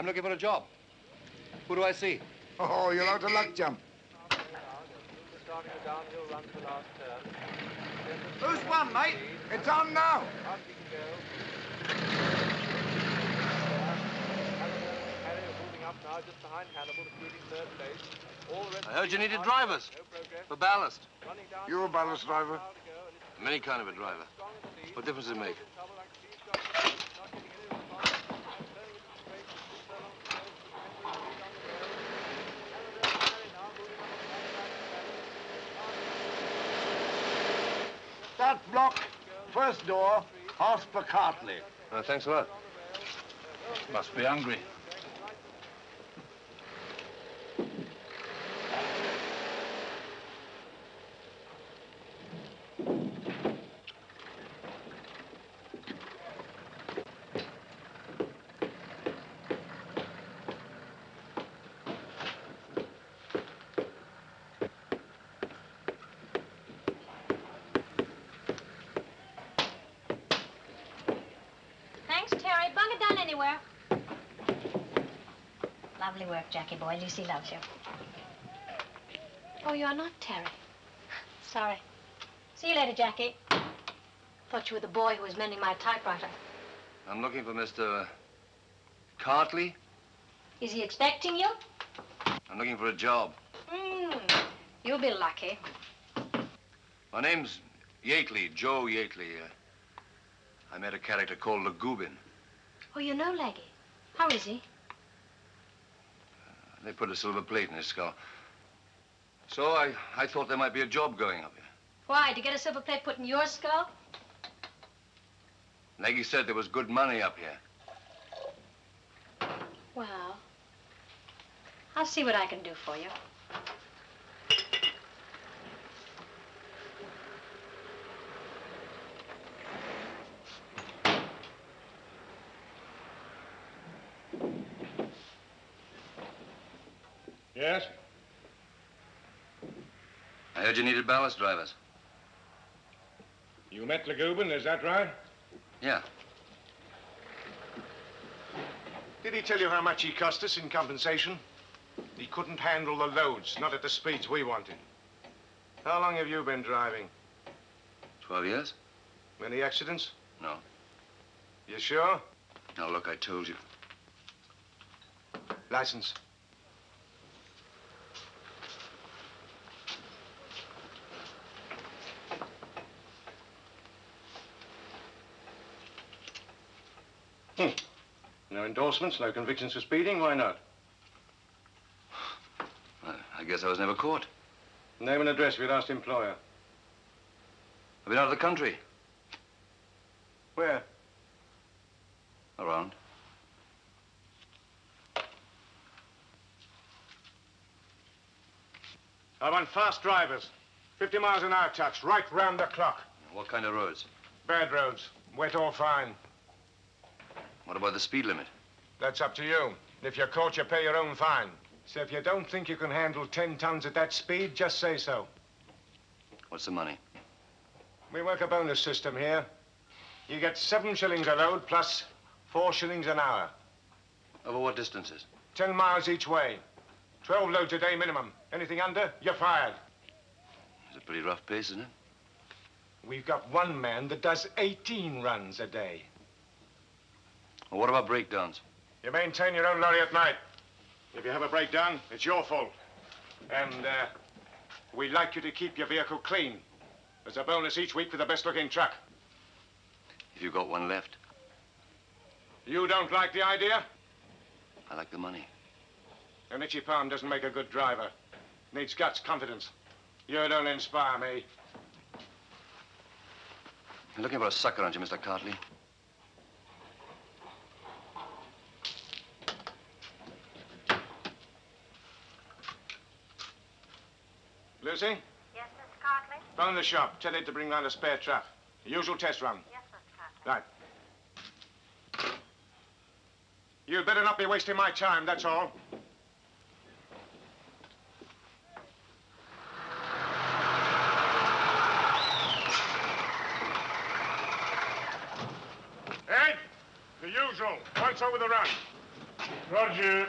I'm looking for a job. Who do I see? Oh, you're out of luck, Jump. Starting a downhill run to the last turn. Who's won, mate? It's on now. Up he can go. Harry moving up now, just behind Hannibal, including third place. All the rest I heard you needed drivers for ballast. You're a ballast driver? mile to go, and it's Many kind of a driver. strong in the lead. What difference does it make? In trouble, like Steve Johnson, not getting any response. And turning into the straight, with two furlongs to go, with Henry lead on the road. And there's Harry now moving up on the outside. That block, first door, horse for Cartley. Uh, thanks a lot. Must be hungry. Thanks, Terry. Bung it down anywhere. Lovely work, Jackie boy. Lucy loves you. Oh, you're not Terry. Sorry. See you later, Jackie. Thought you were the boy who was mending my typewriter. I'm looking for Mr. Cartley. Is he expecting you? I'm looking for a job. Hmm. You'll be lucky. My name's Yately, Joe Yately. Uh, I met a character called Lagubin. Oh, you know Leggy. How is he? They put a silver plate in his skull. So I, I thought there might be a job going up here. Why, to get a silver plate put in your skull? Leggy said there was good money up here. Well, I'll see what I can do for you. Yes? I heard you needed ballast drivers. You met Lagubin, is that right? Yeah. Did he tell you how much he cost us in compensation? He couldn't handle the loads, not at the speeds we wanted. How long have you been driving? Twelve years? Many accidents? No. You sure? Now, look, I told you. License. No endorsements, no convictions for speeding. Why not? I, I guess I was never caught. Name and address of your last employer. I've been out of the country. Where? Around. I want fast drivers. 50 miles an hour touch, right round the clock. What kind of roads? Bad roads, wet or fine. What about the speed limit? That's up to you. If you're caught, you pay your own fine. So if you don't think you can handle 10 tons at that speed, just say so. What's the money? We work a bonus system here. You get seven shillings a load plus four shillings an hour. Over what distances? Ten miles each way. Twelve loads a day minimum. Anything under, you're fired. It's a pretty rough pace, isn't it? We've got one man that does 18 runs a day. Well, what about breakdowns? You maintain your own lorry at night. If you have a breakdown, it's your fault. And uh, we'd like you to keep your vehicle clean. There's a bonus each week for the best looking truck. If you've got one left, You don't like the idea? I like the money. An itchy palm doesn't make a good driver. Needs guts, confidence. You don't inspire me. You're looking for a sucker, aren't you, Mr. Cartley? Lucy, Yes, Mr. Cartley? phone the shop. Tell it to bring round a spare trap. Usual test run. Yes, Mr. Cartley. Right. You'd better not be wasting my time, that's all. Ed, to you. usual. Once over the run. Roger.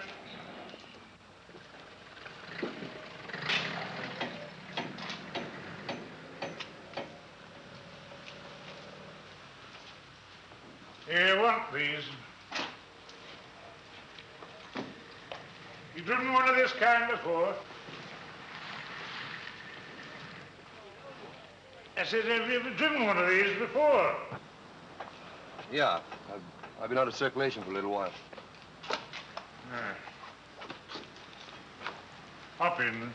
Here, one, please. You've driven one of this kind before? I said, have you ever driven one of these before? Yeah, I've, I've been out of circulation for a little while. Ah. Hop in.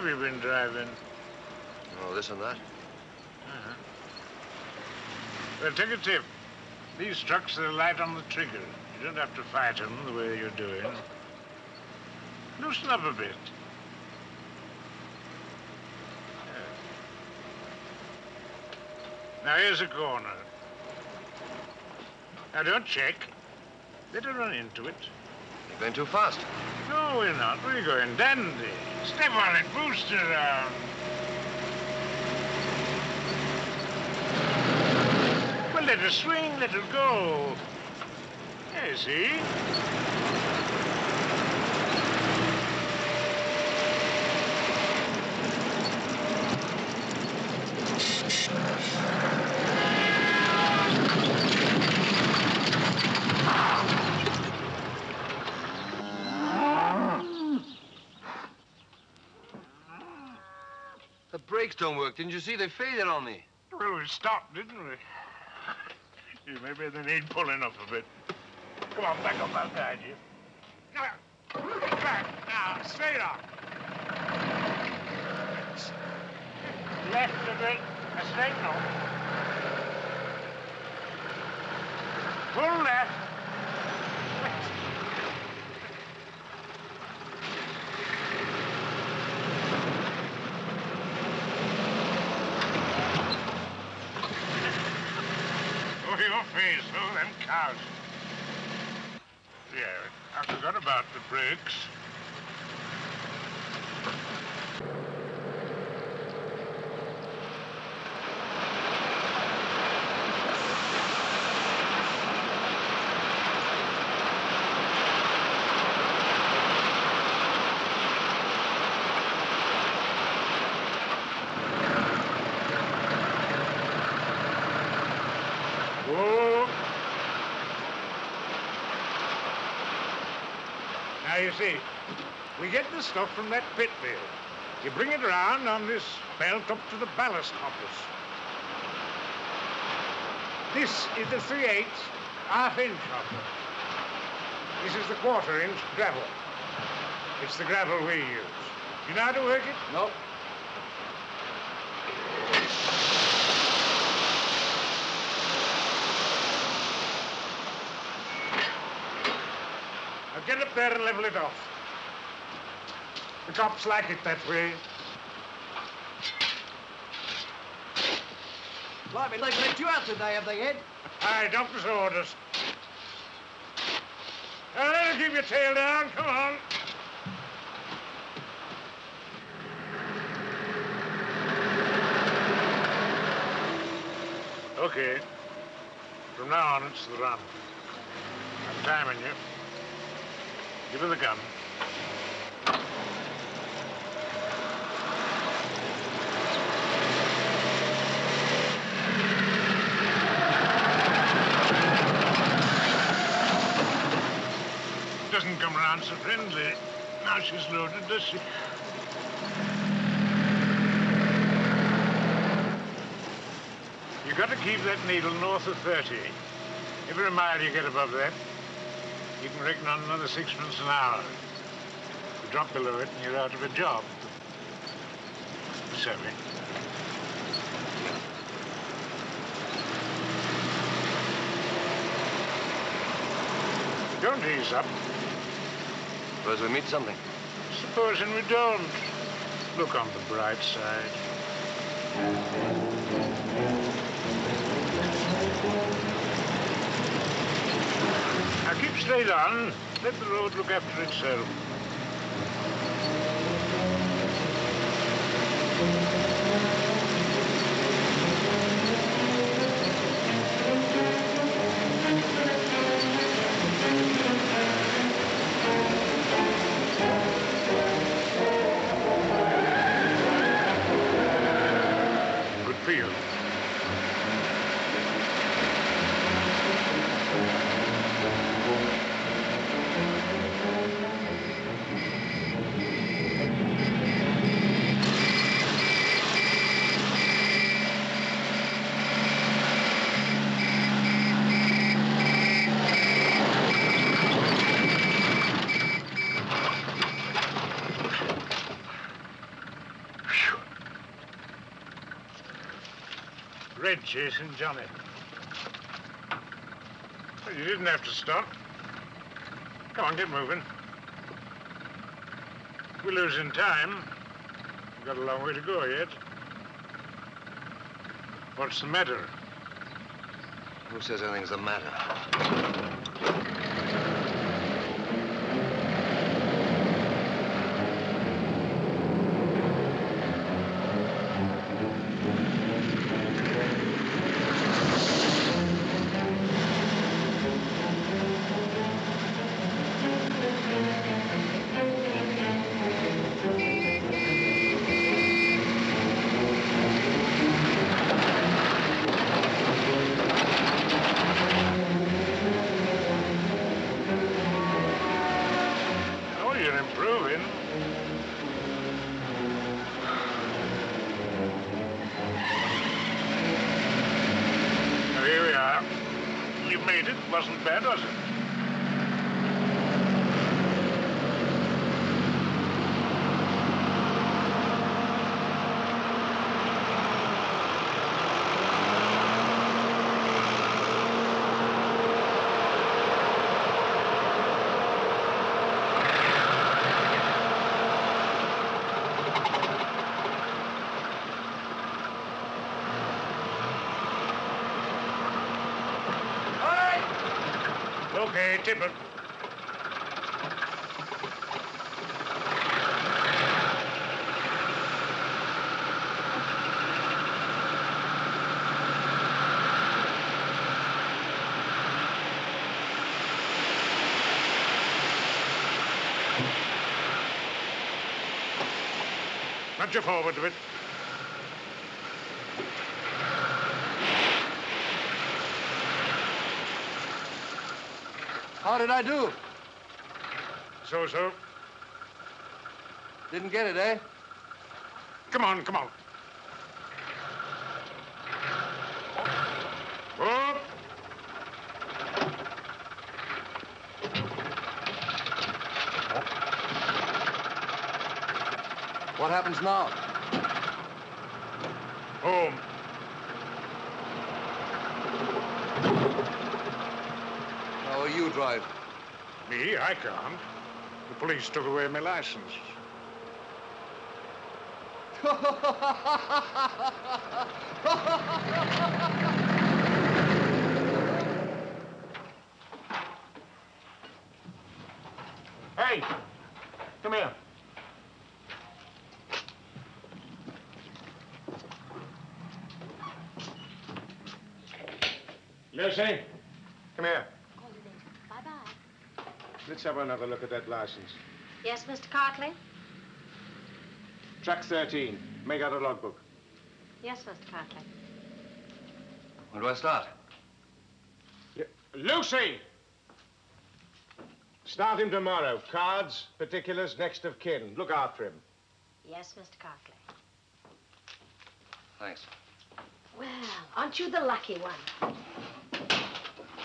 Have you been driving? Oh, this and that? Uh -huh. Well, take a tip. These trucks are light on the trigger. You don't have to fight them the way you're doing. Loosen up a bit. Now, here's a corner. Now, don't check. Let her run into it. You're going too fast. No, we're not. We're going dandy. Step on it. Boost around. Um. Well, let her swing. Let her go. There, see? The brakes don't work. Didn't you see? They failed on me. Well, we stopped, didn't we? Yeah, maybe they need pulling up a bit. Come on, back up. Guide you. Now, back. Now, straight on. Left a bit. A no. Pull left. Oh, your face. Oh, them cows. Yeah, I forgot about the brakes. Whoa. Now, you see, we get the stuff from that pit mill. You bring it around on this belt up to the ballast hoppers. This is the 3 8 half inch hopper. This is the quarter inch gravel. It's the gravel we use. You know how to work it? Nope. There and level it off. The cops like it that way. Blimey, they've let you out today, have they, Ed? Aye, doctor's orders. Now, let her keep your tail down. Come on. Okay. From now on, it's the run. I'm timing you. Give her the gun. Doesn't come around so friendly. Now she's loaded, does she? You've got to keep that needle north of 30. Every mile you get above that, you can reckon on another sixpence an hour. You drop below it and you're out of a job. Sorry. Don't ease up. Suppose we meet something. Supposing we don't. Look on the bright side. Now keep straight on. Let the road look after itself. Chasing Johnny. Well, you didn't have to stop. Come on, get moving. We're losing time. We've got a long way to go yet. What's the matter? Who says anything's the matter? Oh, you're improving. Now, here we are. You made it. Wasn't bad, was it? Okay, tip. Nudge you forward a bit. How did I do? So-so. Didn't get it, eh? Come on, come on. Up. What happens now? Home. How will you drive? Me? I can't. The police took away my license. Hey, come here. Lucy, come here. Bye-bye. Let's have another look at that license. Yes, Mr. Cartley? Track 13. Make out a logbook. Yes, Mr. Cartley. When do I start? Lucy! Start him tomorrow. Cards, particulars, next of kin. Look after him. Yes, Mr. Cartley. Thanks. Well, aren't you the lucky one?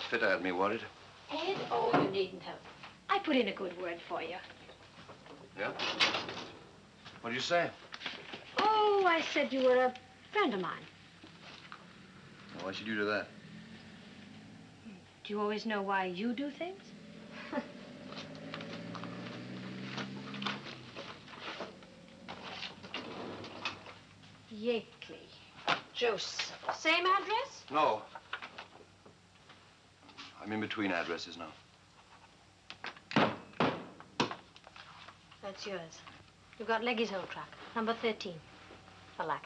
fitter had me worried. Ed, oh, you needn't have. Put in a good word for you. Yeah? What did you say? Oh, I said you were a friend of mine. Why should you do that? Do you always know why you do things? Yately. Joseph. Same address? No. I'm in between addresses now. That's yours. You've got Leggy's old truck, number 13. For luck.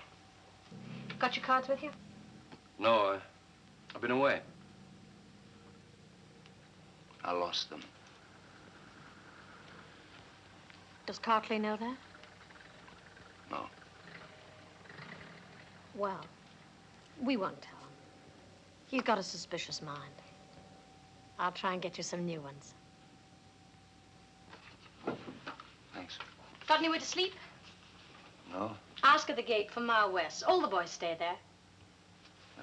Got your cards with you? No, I, I've been away. I lost them. Does Cartley know that? No. Well, we won't tell him. He's got a suspicious mind. I'll try and get you some new ones. Thanks. Got anywhere to sleep? No? Ask at the gate for Mile West. All the boys stay there.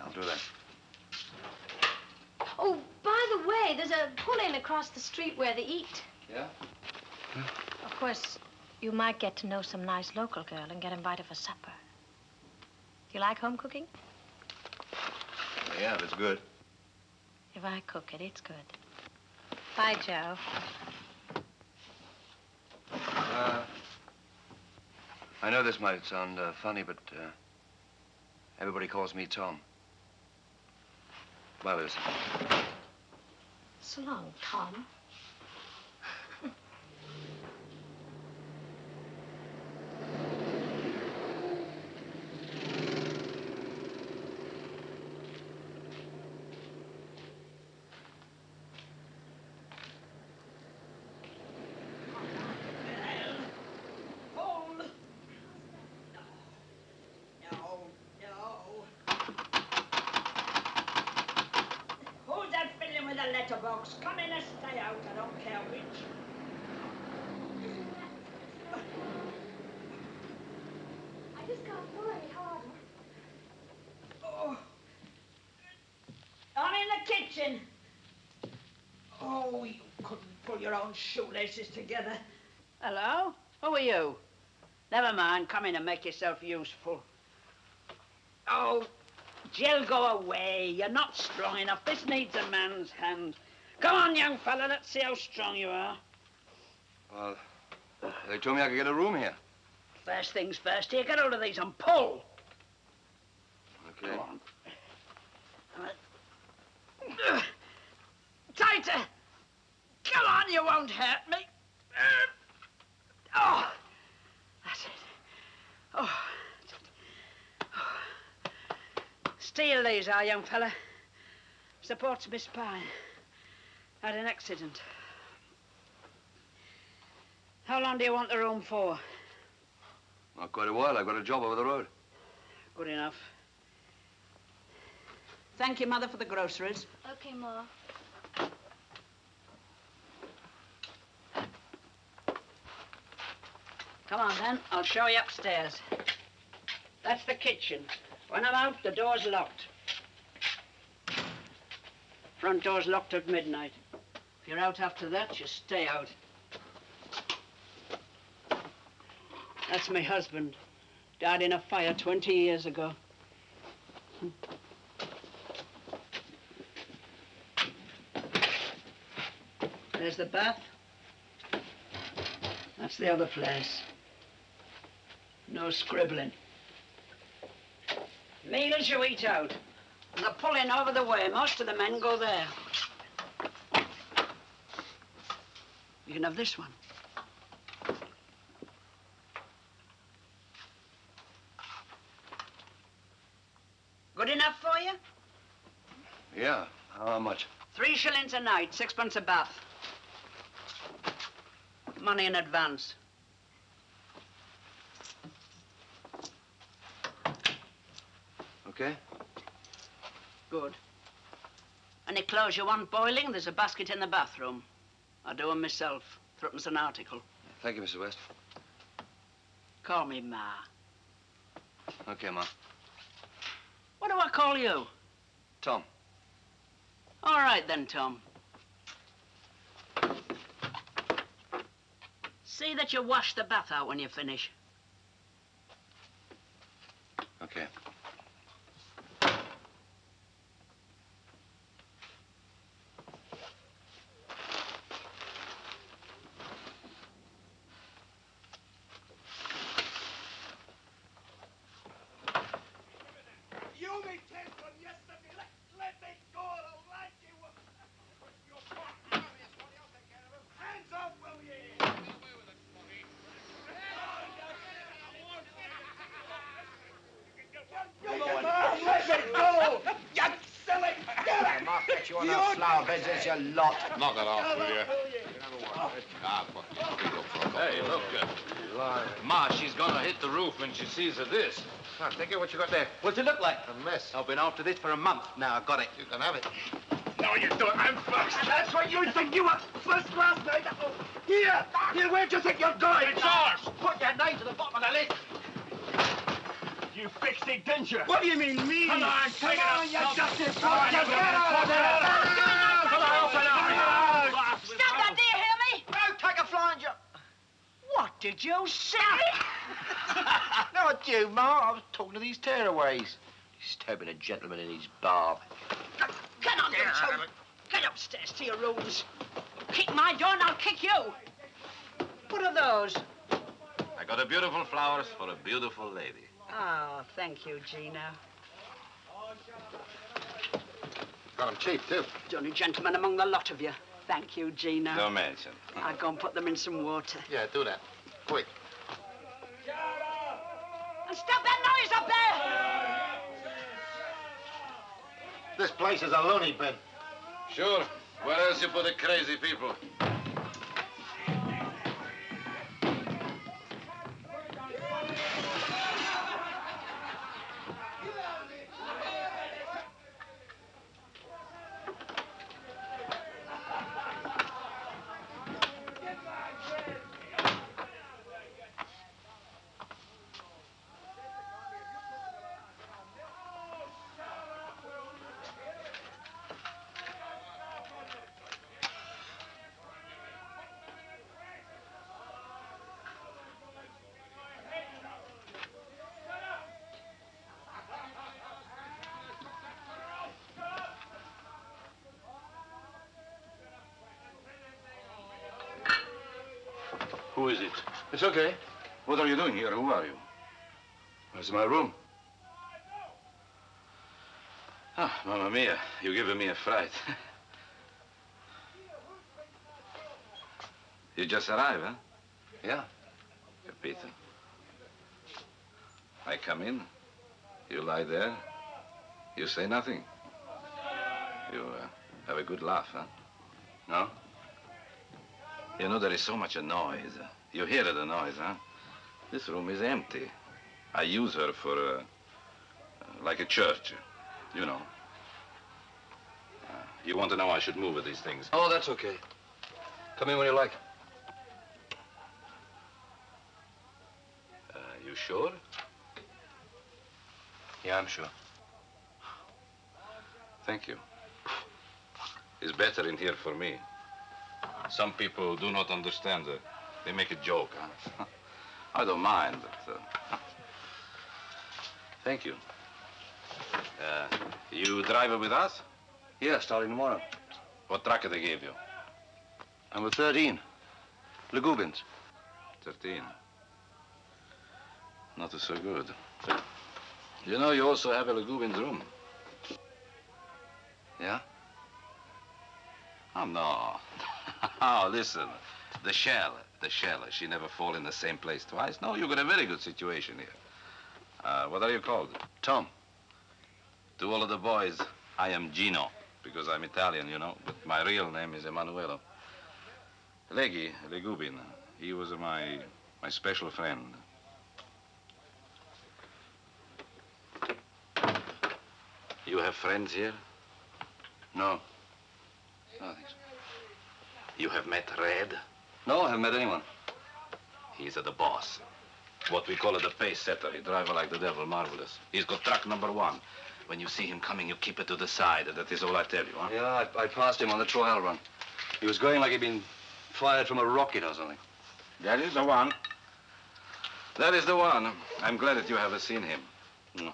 I'll do that. Oh, by the way, there's a pull-in across the street where they eat. Yeah? Of course, you might get to know some nice local girl and get invited for supper. Do you like home cooking? Yeah, if it's good. If I cook it, it's good. Bye, Joe. Uh, I know this might sound uh, funny, but uh, everybody calls me Tom. Bye, Wilson. So long, Tom. Paul! No, no. Who's that fiddling with the letterbox? Come in or stay out, I don't care which. I just can't pull any harder. Oh. I'm in the kitchen. Oh, you couldn't pull your own shoelaces together. Hello? Who are you? Never mind, come in and make yourself useful. Oh, Jill, go away. You're not strong enough. This needs a man's hand. Come on, young fella, let's see how strong you are. Well, they told me I could get a room here. First things first, here, get hold of these and pull. Okay. Go on. Uh, Tighter. Come on, you won't hurt me. Uh, oh, that's it. Oh. oh. Steel these are, young fella. Supports my spine. Had an accident. How long do you want the room for? Not quite a while. I've got a job over the road. Good enough. Thank you, Mother, for the groceries. Okay, Ma. Come on, then. I'll show you upstairs. That's the kitchen. When I'm out, the door's locked. Front door's locked at midnight. If you're out after that, you stay out. That's my husband. Died in a fire 20 years ago. There's the bath. That's the other place. No scribbling. Meals you eat out. And the pulling over the way. Most of the men go there. You can have this one. Good enough for you? Yeah. How much? Three shillings a night, sixpence a bath. Money in advance. Okay. Good. Any clothes you want boiling, there's a basket in the bathroom. I do 'em myself. Threepence an article. Thank you, Mr. West. Call me Ma. Okay, Ma. What do I call you? Tom. All right then, Tom. See that you wash the bath out when you finish. Okay. You me ten from yesterday. Let, let me go. I don't like you. Your partner, somebody else take care of him. Hands up, will you? Let me go! You silly! I'll mark get you on our flower beds as your lot. Knock it off, will you? Ah, fuck you. Hey, look. Uh, Ma, she's gonna hit the roof when she sees this. Now, take it what you got there. What's it look like? A mess. I've been after this for a month. Now I've got it. You can have it. No, you don't. I'm first. That's what you think you were first class night. Here, here, where do you think you're going? It's ours. Put your name to the bottom of the list. You fixed it, didn't you? What do you mean, me? Come on, Come take it on, up. you Come justice. Come on, Get out of there. Come on, open up. Stop that, do you hear me? No, take a flying jump. What did you say? Not you, Ma. I was talking to these tearaways. Disturbing a gentleman in his barb. Get on, you two. Get upstairs to your rooms. Kick my door and I'll kick you. What are those? I got a beautiful flowers for a beautiful lady. Oh, thank you, Gina. Got 'em cheap, too. The only gentleman among the lot of you. Thank you, Gina. Don't mention. I'll go and put them in some water. Yeah, do that. Quick. And stop that noise up there! This place is a loony bin. Sure. Where else you put the crazy people? Who is it? It's okay. What are you doing here? Who are you? Where's my room? Ah, Mamma Mia, you're giving me a fright. you just arrived, huh? Yeah. Capito. I come in. You lie there. You say nothing. You uh, have a good laugh, huh? No? You know, there is so much noise. You hear the noise, huh? This room is empty. I use her for, uh, like a church, you know. Uh, you want to know I should move with these things? Oh, that's okay. Come in when you like. Uh, you sure? Yeah, I'm sure. Thank you. It's better in here for me. Some people do not understand. Uh, they make a joke, huh? I don't mind, but... Uh, thank you. Uh, you drive with us? Yeah, starting tomorrow. What truck they gave you? Number 13. Legubins. 13. Not so good. You know, you also have a Legubin's room. Yeah? Oh, no. oh, listen. The shell, the shell, she never fall in the same place twice. No, you got a very good situation here. Uh, what are you called? Tom. To all of the boys, I am Gino, because I'm Italian, you know, but my real name is Emanuelo. Leggy, Legubin, he was my, my special friend. You have friends here? No. I so. You have met Red? No, I haven't met anyone. He's uh, the boss. What we call it the pace setter. He driver like the devil, marvelous. He's got truck number one. When you see him coming, you keep it to the side. That is all I tell you, huh? Yeah, I, I passed him on the trial run. He was going like he'd been fired from a rocket or something. That is the one. That is the one. I'm glad that you haven't seen him. Mm.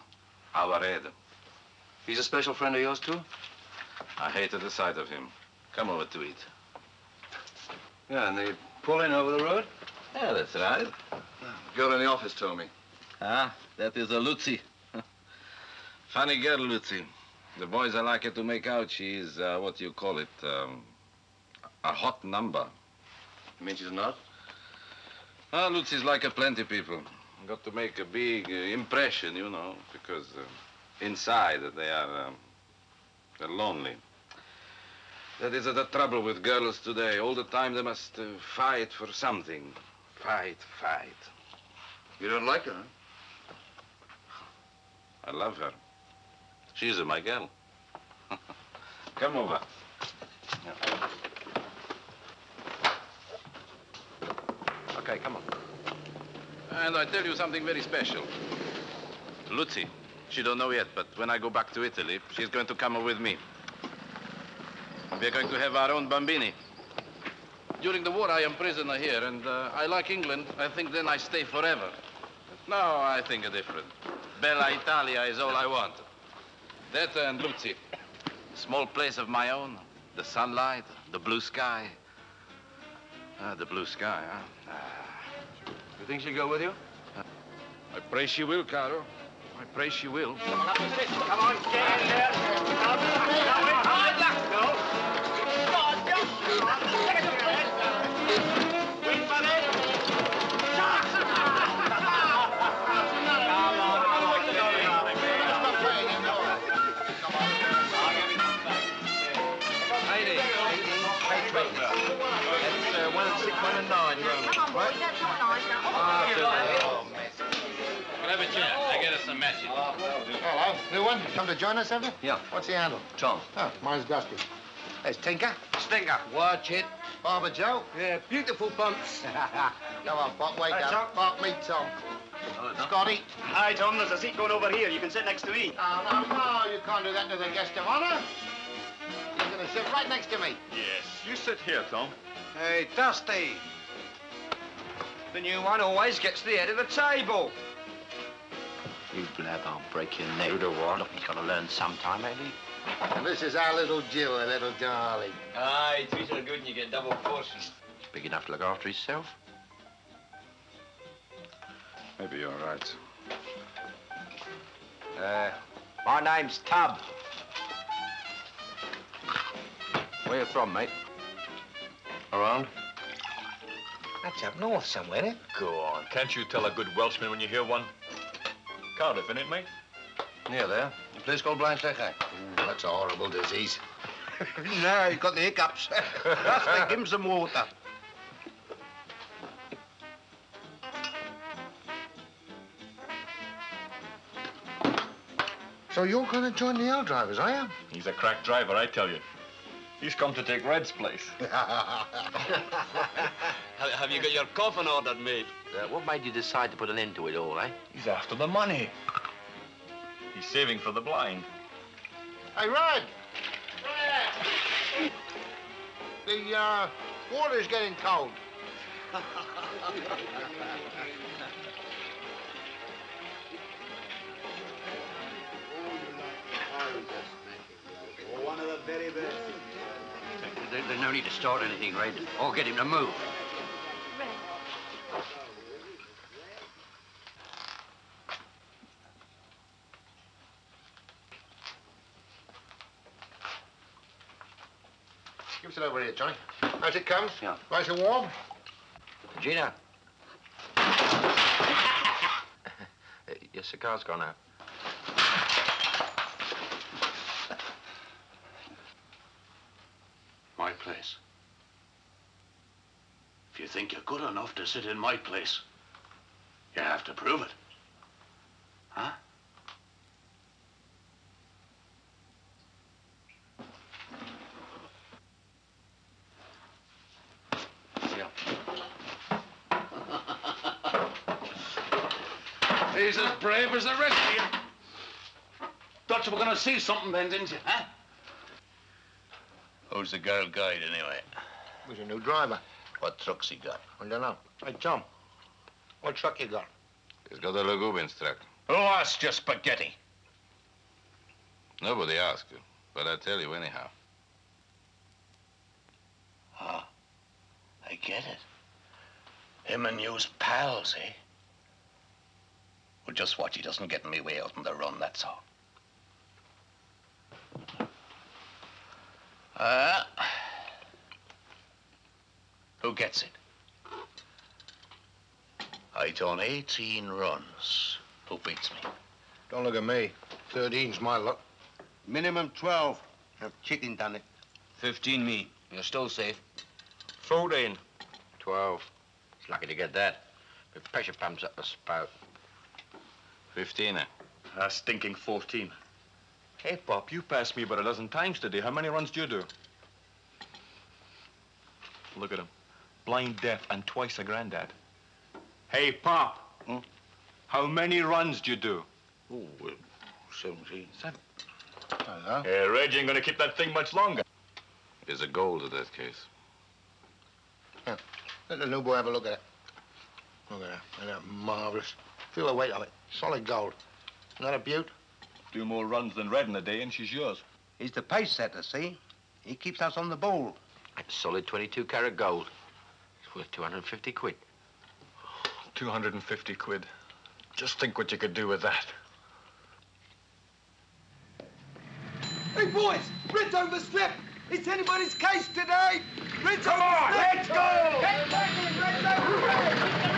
Alvaredo. He's a special friend of yours, too? I hated the sight of him. Come over to eat. Yeah, and they pull in over the road? Yeah, that's right. The girl in the office told me. Ah, that is a Lucy. Funny girl, Lucy. The boys are like her to make out she is, uh, what do you call it, um, a hot number. You mean she's not? Ah, Lucy's like a plenty people. Got to make a big uh, impression, you know, because uh, inside they are um, they're lonely. That is the trouble with girls today. All the time they must uh, fight for something. Fight, fight. You don't like her, huh? I love her. She's my girl. Come over. Okay, come on. And I tell you something very special. Lucy, she don't know yet, but when I go back to Italy, she's going to come over with me. We're going to have our own bambini. During the war, I am prisoner here, and uh, I like England. I think then I stay forever. Now I think a different. Bella Italia is all I want. That and Lucy. A small place of my own. The sunlight, the blue sky. Ah, the blue sky, huh? You think she'll go with you? I pray she will, Caro. I pray she will. Come on, get in there. Hello, new one. Come to join us, you? Yeah. What's the handle? Tom. Oh, mine's Dusty. There's Tinker. Stinker. Watch it. Barber Joe. Yeah, beautiful pumps. Come on, Pop, wake Hi, up. Tom. Pop, meet Tom. Scotty. Hi, Tom. There's a seat going over here. You can sit next to me. Oh, no, no, you can't do that to the guest of honor. You're going to sit right next to me. Yes. You sit here, Tom. Hey, Dusty. The new one always gets the head of the table. You blab, I'll break your neck. You do what? Look, he's got to learn sometime, ain't he? And this is our little Jill, a little darling. Aye, treat her good and you get double portion. He's big enough to look after himself. Maybe you're right. Uh, my name's Tub. Where you from, mate? Around? That's up north somewhere, eh? Go on. Can't you tell a good Welshman when you hear one? Cardiff, innit, mate? Near there. A place called Blind Eye. Ooh, that's a horrible disease. no, he's got the hiccups. That's why give him some water. So you're going to join the L drivers, are you? He's a crack driver, I tell you. He's come to take Red's place. Have you got your coffin ordered, mate? Uh, what made you decide to put an end to it all, eh? He's after the money. He's saving for the blind. Hey, Red! The uh, water's getting cold. One of the very best. There's no need to start anything, Red. Or get him to move. Red. Give us it over here, Johnny. As it comes. Yeah. Nice and warm. Gina. Your cigar's gone out. My place. If you think you're good enough to sit in my place, you have to prove it. Huh? He's as brave as the rest of you. Thought you were gonna see something then, didn't you, huh? Who's the girl guide, anyway? He's a new driver. What truck's he got? I don't know. Hey, Tom, what truck you got? He's got a Lagubin's truck. Who asked you spaghetti? Nobody asked you, but I tell you anyhow. Ah, I get it. Him and you's pals, eh? Well, just watch he doesn't get in me way out on the run, that's all. Ah. who gets it? I done 18 runs. Who beats me? Don't look at me. 13's my luck. Minimum 12. Have chicken done it. 15 me. You're still safe. 14. 12. It's lucky to get that. The pressure pumps up the spout. 15, eh? A stinking 14. Hey, Pop, you passed me but a dozen times today. How many runs do you do? Look at him. Blind, deaf, and twice a granddad. Hey, Pop. How many runs do you do? Oh, uh, 17. Seven. Hello. Hey, Reg ain't gonna keep that thing much longer. Is a gold in that case. Yeah. Let the new boy have a look at it. Look at that. Isn't that marvelous? Feel the weight of it. Solid gold. Isn't that a beaut? Do more runs than Red in a day, and she's yours. He's the pace setter, see? He keeps us on the ball. Solid 22 carat gold. It's worth 250 quid. 250 quid. Just think what you could do with that. Hey, boys! Ritz over strip! It's anybody's case today! Ritz Come over on, strip! let's go! Get back in, Ritz over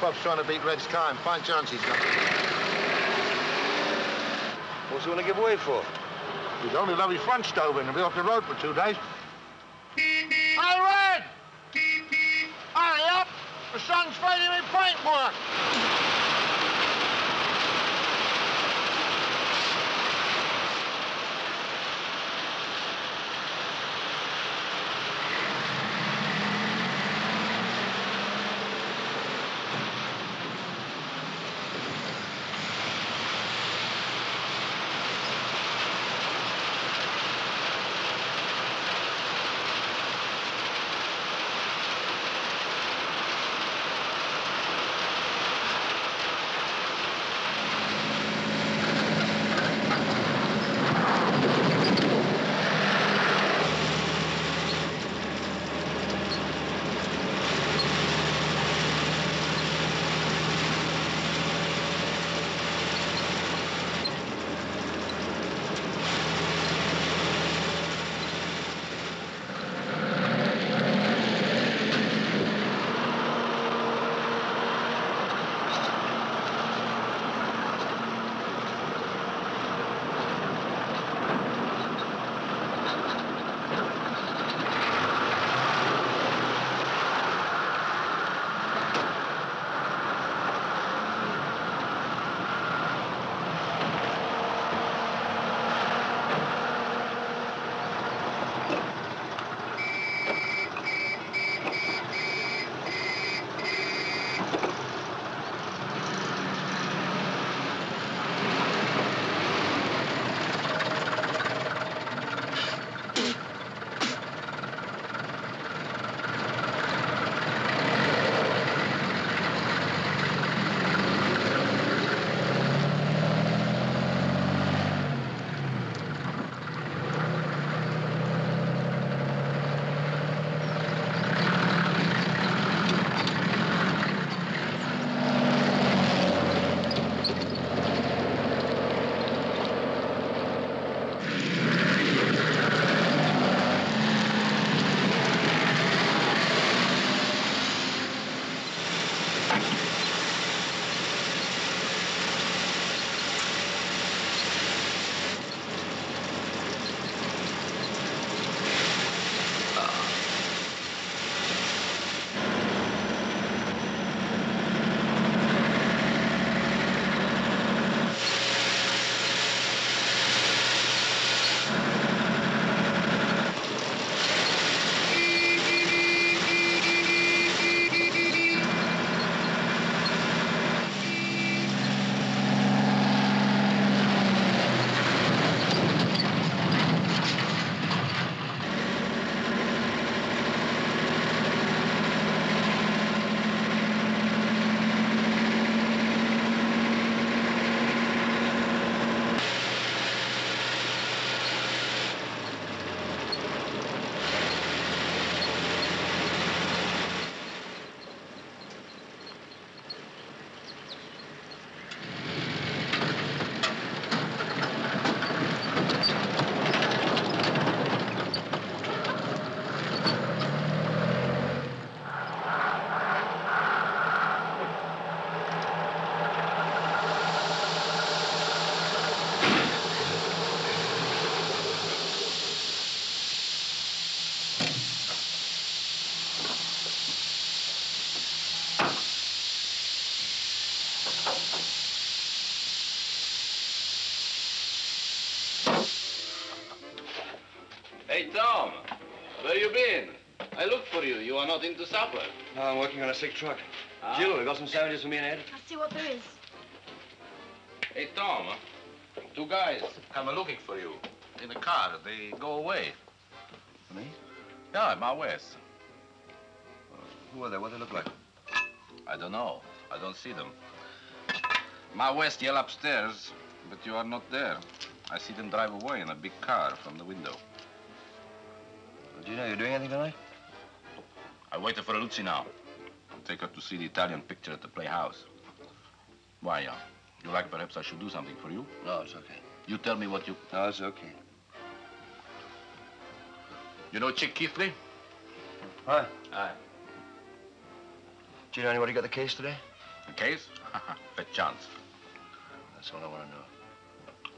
The old pup's trying to beat Red's time. Fine chance he's got. What's he want to give way for? He'd only love his front stove in and be off the road for two days. Hey, Red! Hurry up! The sun's fading in paintwork. You. You into supper. No, I'm working on a sick truck. Ah. Jill, you got some sandwiches for me and Ed? I'll see what there is. Hey, Tom, two guys come looking for you in a car. They go away. Me? Yeah, my west. Who are they? What do they look like? I don't know. I don't see them. My west yell upstairs, but you are not there. I see them drive away in a big car from the window. Do you know you're doing anything tonight? I waited for Lucy now. I'll take her to see the Italian picture at the Playhouse. Why, uh, you like perhaps I should do something for you? No, it's okay. You tell me what you... No, it's okay. You know Chick Keithley? Hi. Aye. Do you know anybody got the case today? The case? Fat chance. That's all I want to know.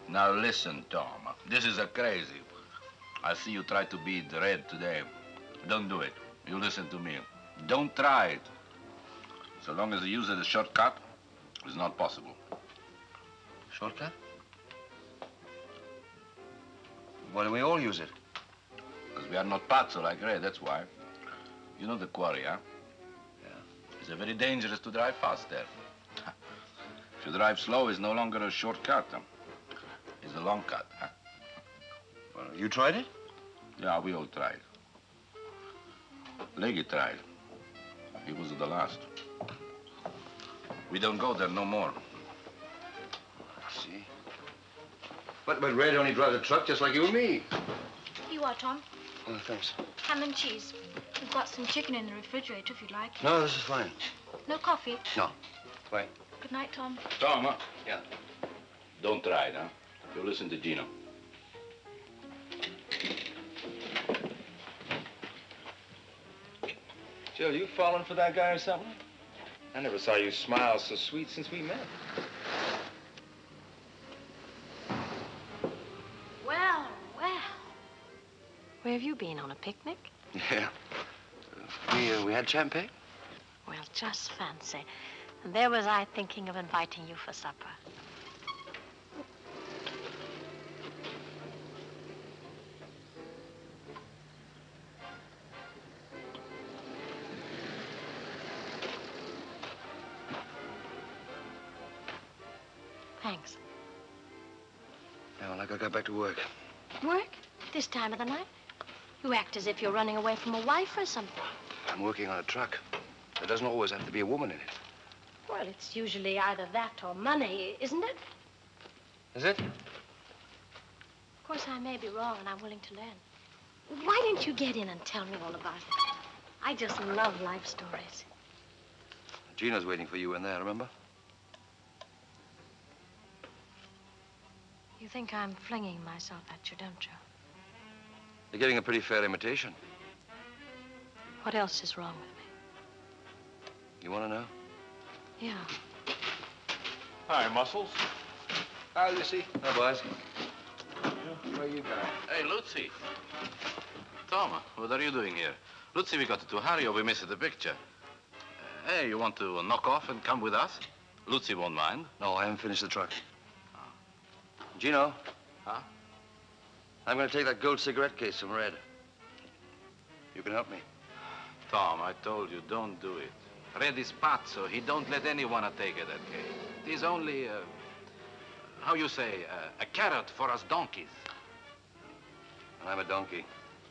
Now listen, Tom. This is a crazy. I see you try to beat the Red today. Don't do it. You listen to me. Don't try it. So long as you use it as shortcut, it's not possible. Shortcut? Why don't we all use it? Because we are not pazzo like Red, that's why. You know the quarry, huh? Yeah. It's a very dangerous to drive fast there. if you drive slow, it's no longer a shortcut. Huh? It's a long cut, huh? Well, you tried it? Yeah, we all tried. Leggy tried. He was the last. We don't go there no more. See. But, but Red only drives a truck just like you and me. You are, Tom. Oh, thanks. Ham and cheese. We've got some chicken in the refrigerator if you'd like. No, this is fine. No coffee. No. Wait. Good night, Tom. Tom, huh? Yeah. Don't try it, huh? You listen to Gino. Jill, you falling for that guy or something? I never saw you smile so sweet since we met. Well, well. Where have you been? On a picnic? Yeah. Uh, we, uh, we had champagne? Well, just fancy. And there was I thinking of inviting you for supper. I gotta go back to work. Work? This time of the night? You act as if you're running away from a wife or something. I'm working on a truck. There doesn't always have to be a woman in it. Well, it's usually either that or money, isn't it? Is it? Of course, I may be wrong, and I'm willing to learn. Why don't you get in and tell me all about it? I just love life stories. Gino's waiting for you in there, remember? You think I'm flinging myself at you, don't you? You're getting a pretty fair imitation. What else is wrong with me? You want to know? Yeah. Hi, Muscles. Hi, Lucy. Hi, boys. Where you going? Hey, Lucy. Tom, what are you doing here? Lucy, we got to hurry or we miss the picture. Uh, hey, you want to knock off and come with us? Lucy won't mind. No, I haven't finished the truck. Gino. Huh? I'm going to take that gold cigarette case from Red. You can help me. Tom, I told you, don't do it. Red is pazzo. He don't let anyone take it, that case. It is only, uh, how you say, uh, a carrot for us donkeys. And I'm a donkey.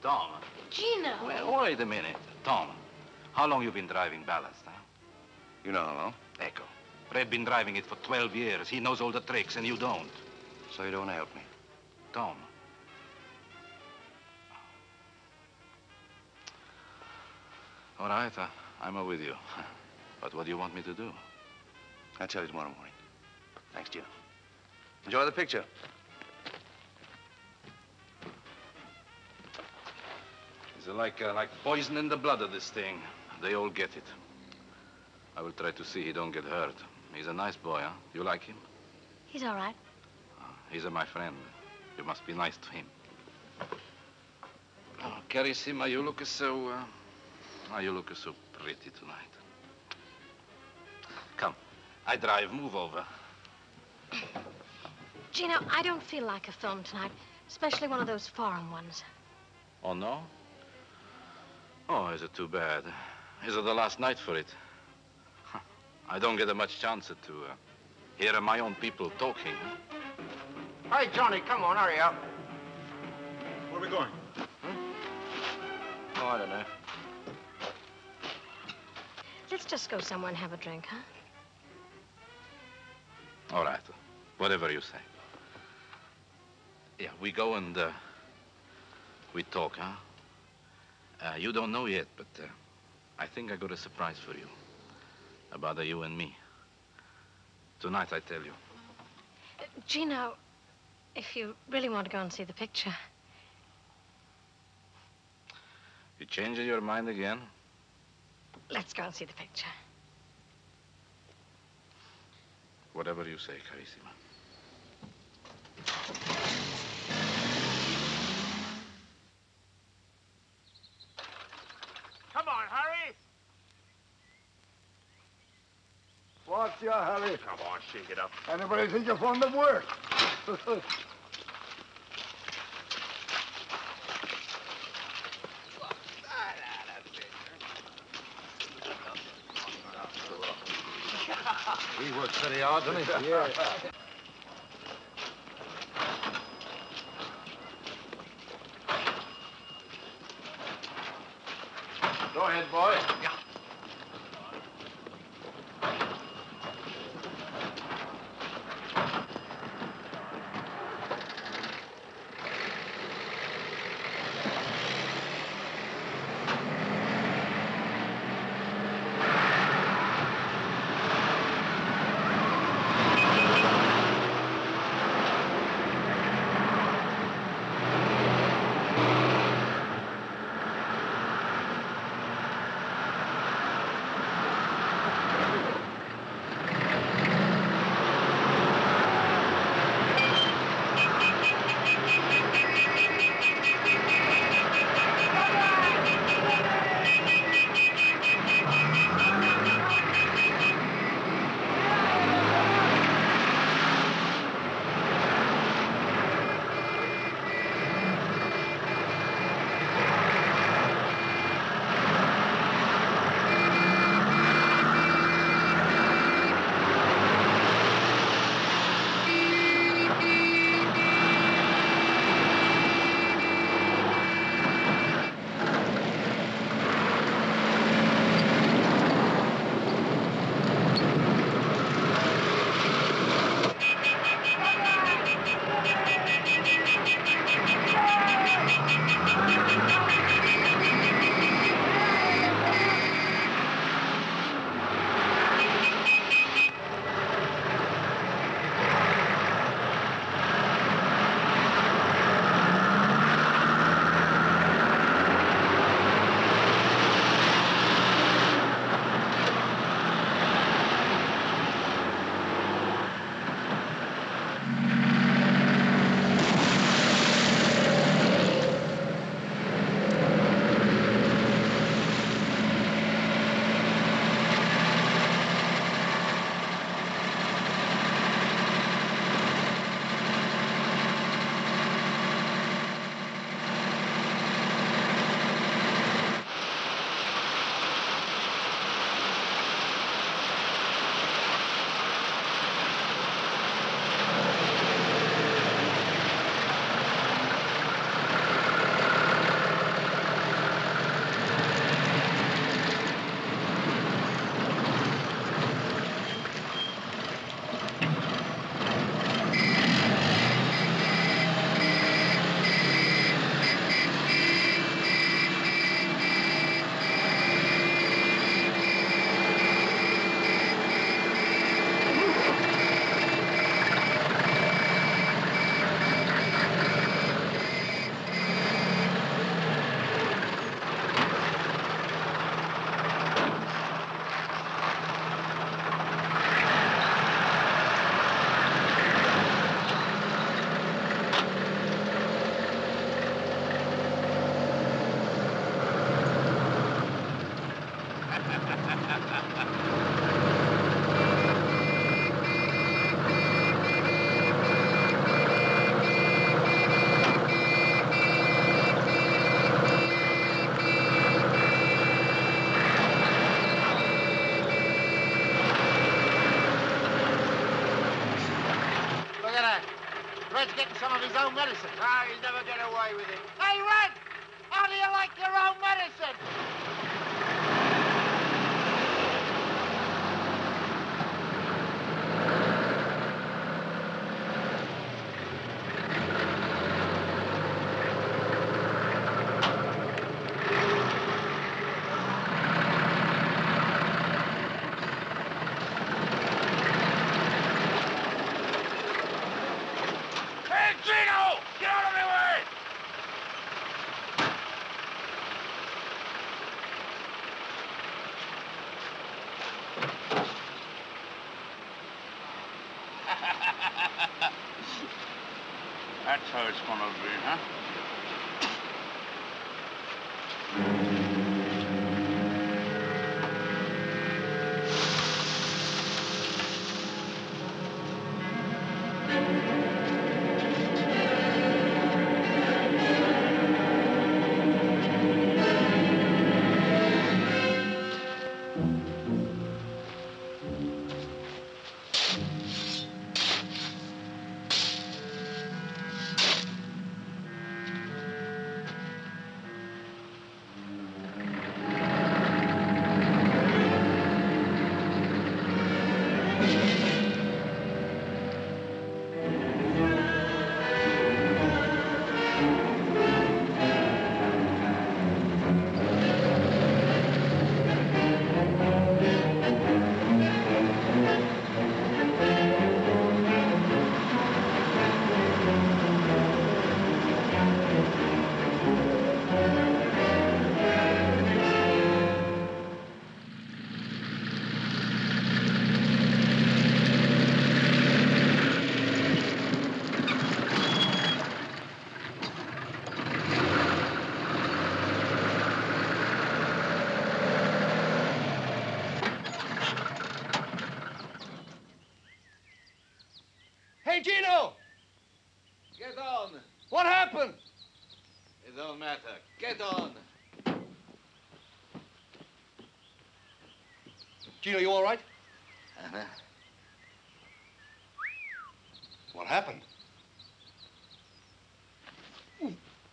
Tom. Gino. Well, wait a minute. Tom, how long you been driving ballast, huh? You know how long? Echo. Red been driving it for 12 years. He knows all the tricks, and you don't. So you don't want to help me? Tom. All right, uh, I'm with you. But what do you want me to do? I'll tell you tomorrow morning. Thanks, Gino. Enjoy the picture. It's like, uh, like poison in the blood of this thing. They all get it. I will try to see he don't get hurt. He's a nice boy, huh? You like him? He's all right. He's my friend. You must be nice to him. Oh, Carissima, you look so, uh, oh, you look so pretty tonight. Come, I drive. Move over. Gino, I don't feel like a film tonight, especially one of those foreign ones. Oh, no? Oh, is it too bad? Is it the last night for it? I don't get a much chance to uh, hear my own people talking. Hey, Johnny, come on, hurry up. Where are we going? Oh, I don't know. Let's just go somewhere and have a drink, huh? All right. Whatever you say. Yeah, we go and uh, we talk, huh? Uh, you don't know yet, but uh, I think I got a surprise for you about uh, you and me. Tonight, I tell you. Gino, if you really want to go and see the picture, You changing your mind again? let's go and see the picture. Whatever you say, Carissima. Come on, hurry. What's your hurry? Come on, shake it up. Anybody think you're fond of work? He works pretty hard, doesn't he? Yeah.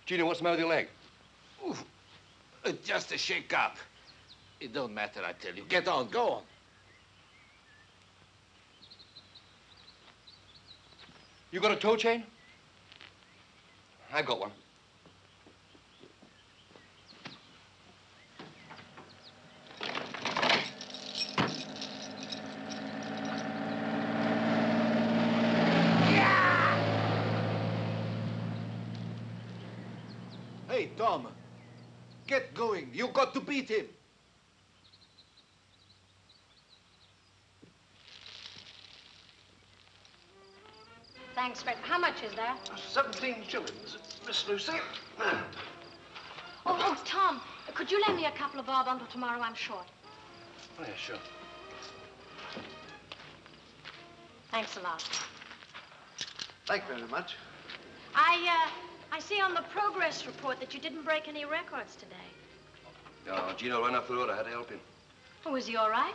Gino, what's the matter with your leg? Oof. Just a shake up. It don't matter, I tell you. Get on, go on. You got a toe chain? I got one. Hey, Tom. Get going. You got to beat him. Thanks, Fred. How much is that? Seventeen shillings, Miss Lucy. Oh, oh, Tom, could you lend me a couple of bob until tomorrow? I'm short. Oh, yeah, sure. Thanks a lot. Thank you very much. I, uh, I see on the progress report that you didn't break any records today. No, Gino ran off the road. I had to help him. Oh, is he all right?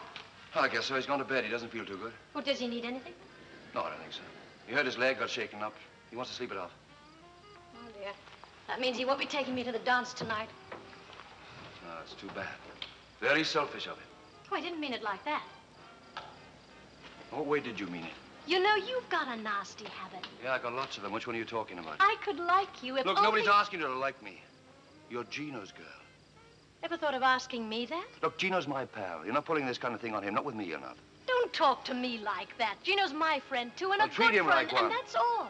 I guess so. He's gone to bed. He doesn't feel too good. Well, does he need anything? No, I don't think so. He hurt his leg, got shaken up. He wants to sleep it off. Oh, dear. That means he won't be taking me to the dance tonight. No, it's too bad. Very selfish of him. Oh, I didn't mean it like that. What way did you mean it? You know, you've got a nasty habit. Yeah, I got lots of them. Which one are you talking about? I could like you if Look, only... nobody's asking you to like me. You're Gino's girl. Ever thought of asking me that? Look, Gino's my pal. You're not pulling this kind of thing on him. Not with me, you're not. Don't talk to me like that. Gino's my friend, too, and Well, a treat good him friend, like one. and that's all.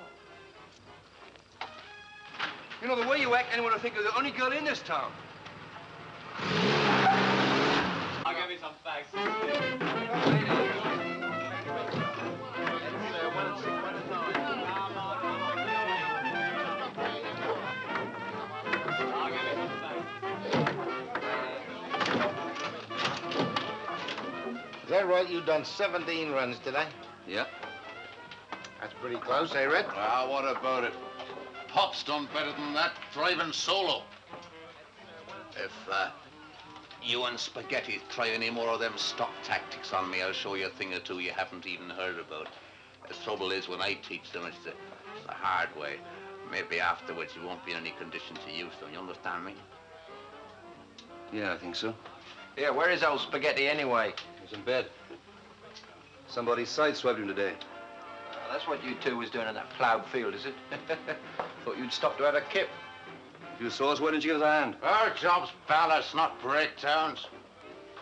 You know, the way you act, anyone would think you're the only girl in this town. I'll give you some facts. That right? You've done 17 runs today? Yeah. That's pretty close, eh, Red? Ah, what about it? Pop's done better than that, driving solo. If uh, you and Spaghetti try any more of them stock tactics on me, I'll show you a thing or two you haven't even heard about. The trouble is, when I teach them, it's the, it's the hard way. Maybe afterwards you won't be in any condition to use them. You understand me? Yeah, I think so. Yeah, where is old Spaghetti anyway? He's in bed. Somebody sideswiped him today. that's what you two was doing in that ploughed field, is it? Thought you'd stop to have a kip. If you saw us, why didn't you give us a hand? Our job's ballast, not breakdowns.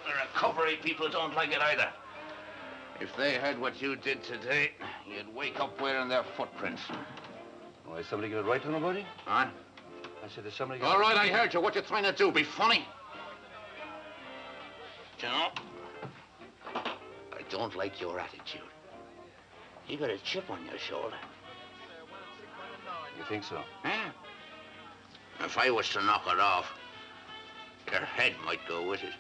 The recovery people don't like it either. If they heard what you did today, you'd wake up wearing their footprints. Why, is somebody going to write to nobody? Huh? I said, there's somebody All right, I heard you. What you trying to do? Be funny? You know, I don't like your attitude. You got a chip on your shoulder. You think so? Yeah. If I was to knock it off, your head might go with it.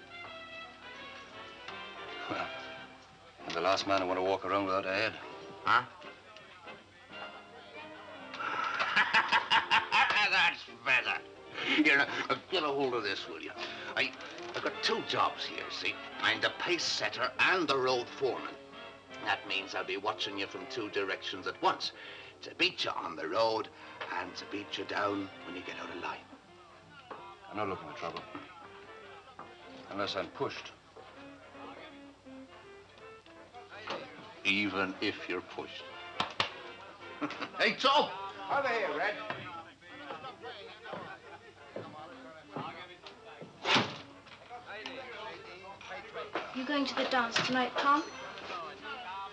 Well, I'm the last man to want to walk around without a head. Huh? That's better. Here, now, uh, get a hold of this, will you? I, I've got two jobs here, see? I'm the pace setter and the road foreman. That means I'll be watching you from two directions at once. To beat you on the road and to beat you down when you get out of line. I'm not looking for trouble. Unless I'm pushed. Even if you're pushed. Hey, Tom! Over here, Red. You going to the dance tonight, Tom?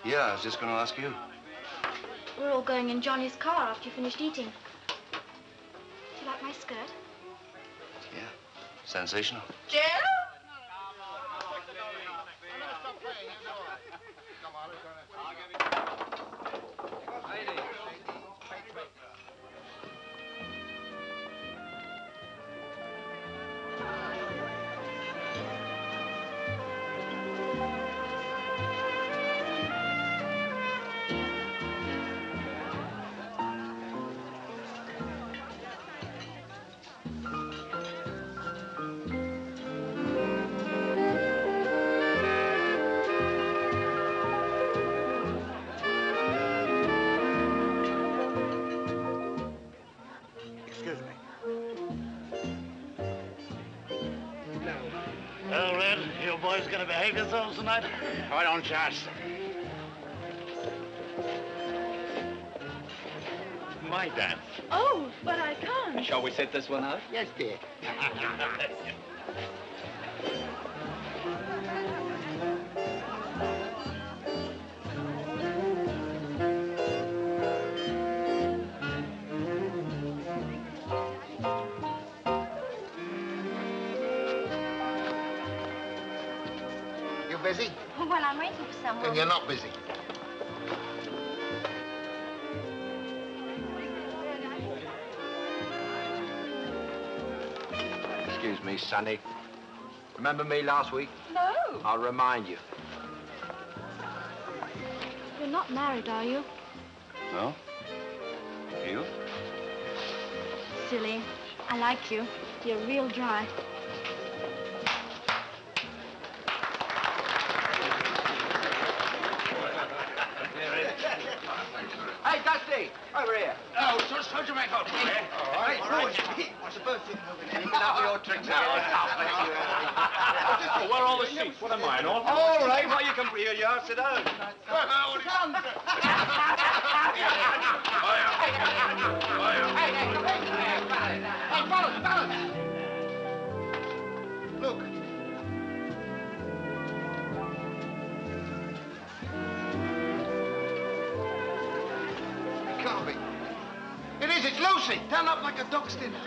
Yeah, I was just going to ask you. We're all going in Johnny's car after you finished eating. Do you like my skirt? Yeah, sensational. Jill? Gonna tonight? Why don't you ask? My dance. Oh, but I can't. Shall we set this one out? Yes, dear. waiting for someone. Then you're not busy. Excuse me, Sonny. Remember me last week? No. I'll remind you. You're not married, are you? No? You? Silly. I like you. You're real dry. Come here, you are. Sit down. Hey, fellas, fellas! Look. It can't be. It is, it's Lucy. Turned up like a dog's dinner.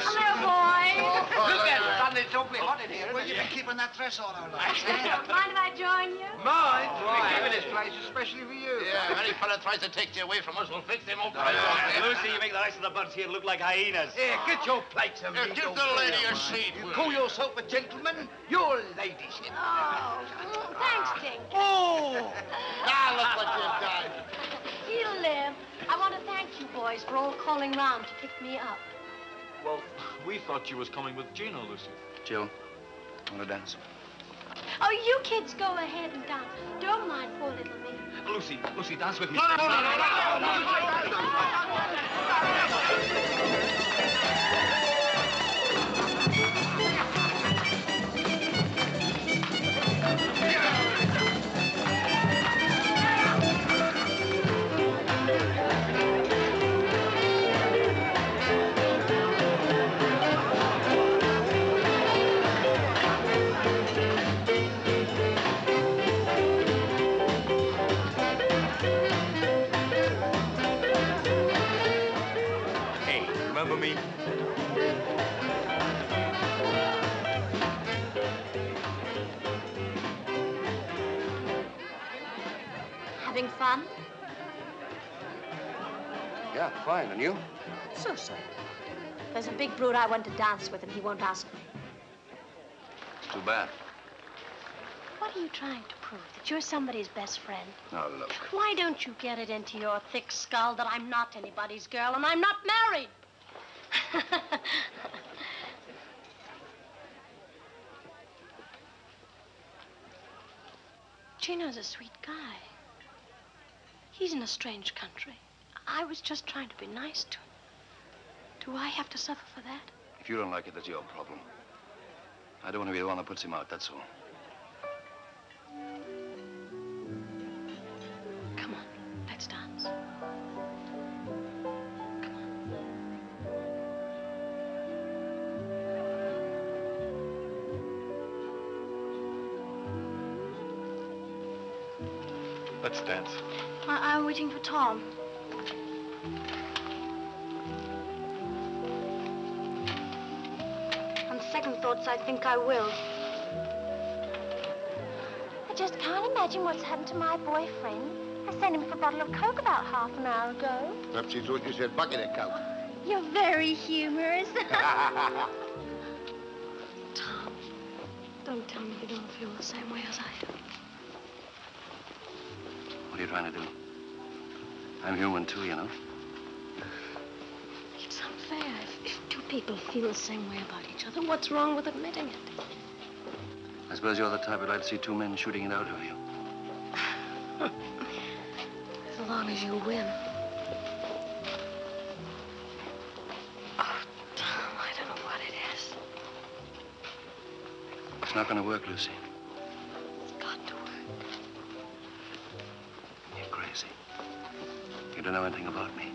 Hello, boys. Look at it, son, it's awfully hot in here. Well, you've been keeping that dress on our lives, Mind if I join you? Mind? Mine? We're giving this place especially for you. Yeah, if any fella tries to take you away from us, we'll fix him up. Lucy, you make the rest of the birds here look like hyenas. Here, get your plates and Here, give the lady a seat, You call yourself a gentleman? Your ladyship. Oh, mm, thanks, Tink. Oh! Now look what you've done. He'll live. I want to thank you boys for all calling round to pick me up. Well, we thought you was coming with Gino, Lucy. Jill, want to dance? Oh, you kids go ahead and dance. Don't mind poor little me. Lucy, Lucy, dance with me. No, no, no, no, no, no, no, no. Hey, Yeah, fine. And you? So, so. There's a big brute I went to dance with, and he won't ask me. It's too bad. What are you trying to prove? That you're somebody's best friend? Now, look. Why don't you get it into your thick skull that I'm not anybody's girl and I'm not married? Gino's a sweet guy. He's in a strange country. I was just trying to be nice to him. Do I have to suffer for that? If you don't like it, that's your problem. I don't want to be the one that puts him out, that's all. Come on, let's dance. Let's dance. I- I'm waiting for Tom. On second thoughts, I think I will. I just can't imagine what's happened to my boyfriend. I sent him for a bottle of Coke about half an hour ago. Perhaps he thought you said bucket of coke. You're very humorous. Tom, Don't tell me you don't feel the same way as I do. What are you trying to do? I'm human too, you know. If, if two people feel the same way about each other, what's wrong with admitting it? I suppose you're the type who'd like to see two men shooting it out of you. As long as you win. Oh, Tom, I don't know what it is. It's not going to work, Lucy. It's got to work. You're crazy. You don't know anything about me.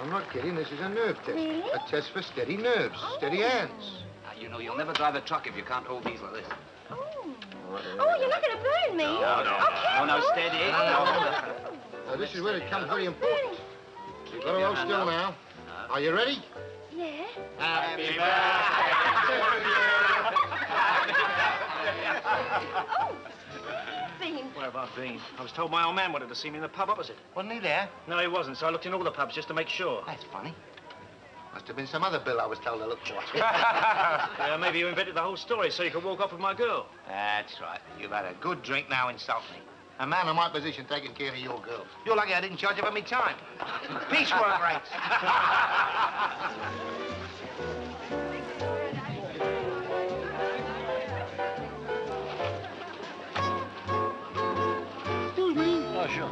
I'm not kidding. This is a nerve test. Really? A test for steady nerves, steady oh. hands. Now, you know, you'll never drive a truck if you can't hold these like this. Oh, oh you're not going to burn me. No, no, Oh, no, no, steady. Oh. No, no, no. Now, this is where it comes very important. You've got to hold still now. Are you ready? Yeah. Happy Bean. Where have I been? I was told my old man wanted to see me in the pub opposite. Wasn't he there? No, he wasn't, so I looked in all the pubs just to make sure. That's funny. Must have been some other bill I was told to look for. yeah, maybe you invented the whole story so you could walk off with my girl. That's right. You've had a good drink, now insult me. A man of my position taking care of your girl. You're lucky I didn't charge you for me time. Piecework rates. Oh, sure.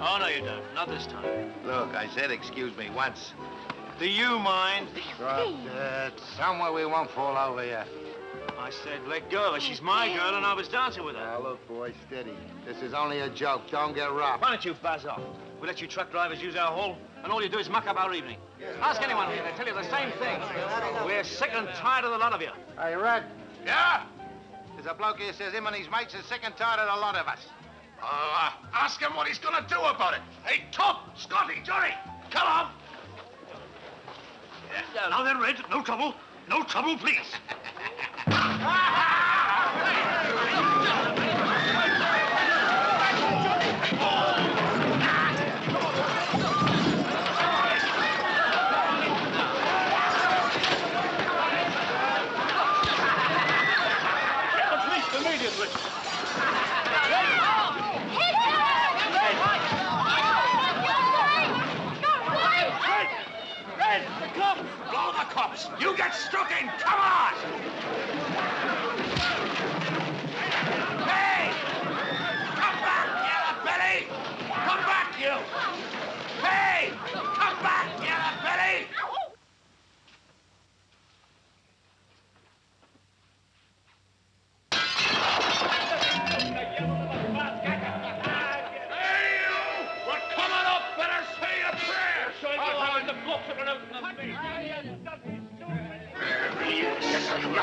oh, no, you don't. Not this time. Look, I said excuse me once. Do you mind? Right, uh, somewhere we won't fall over here. I said let go. She's my girl, and I was dancing with her. Now, look, boy, steady. This is only a joke. Don't get rough. Why don't you buzz off? We let you truck drivers use our hall, and all you do is muck up our evening. Ask anyone here, they tell you the same thing. We're sick and tired of the lot of you. Hey, Red. Yeah? There's a bloke here says him and his mates are sick and tired of the lot of us. Uh, ask him what he's gonna do about it. Hey, Top, Scotty, Johnny, come on. Now then, Red, no trouble. No trouble, please.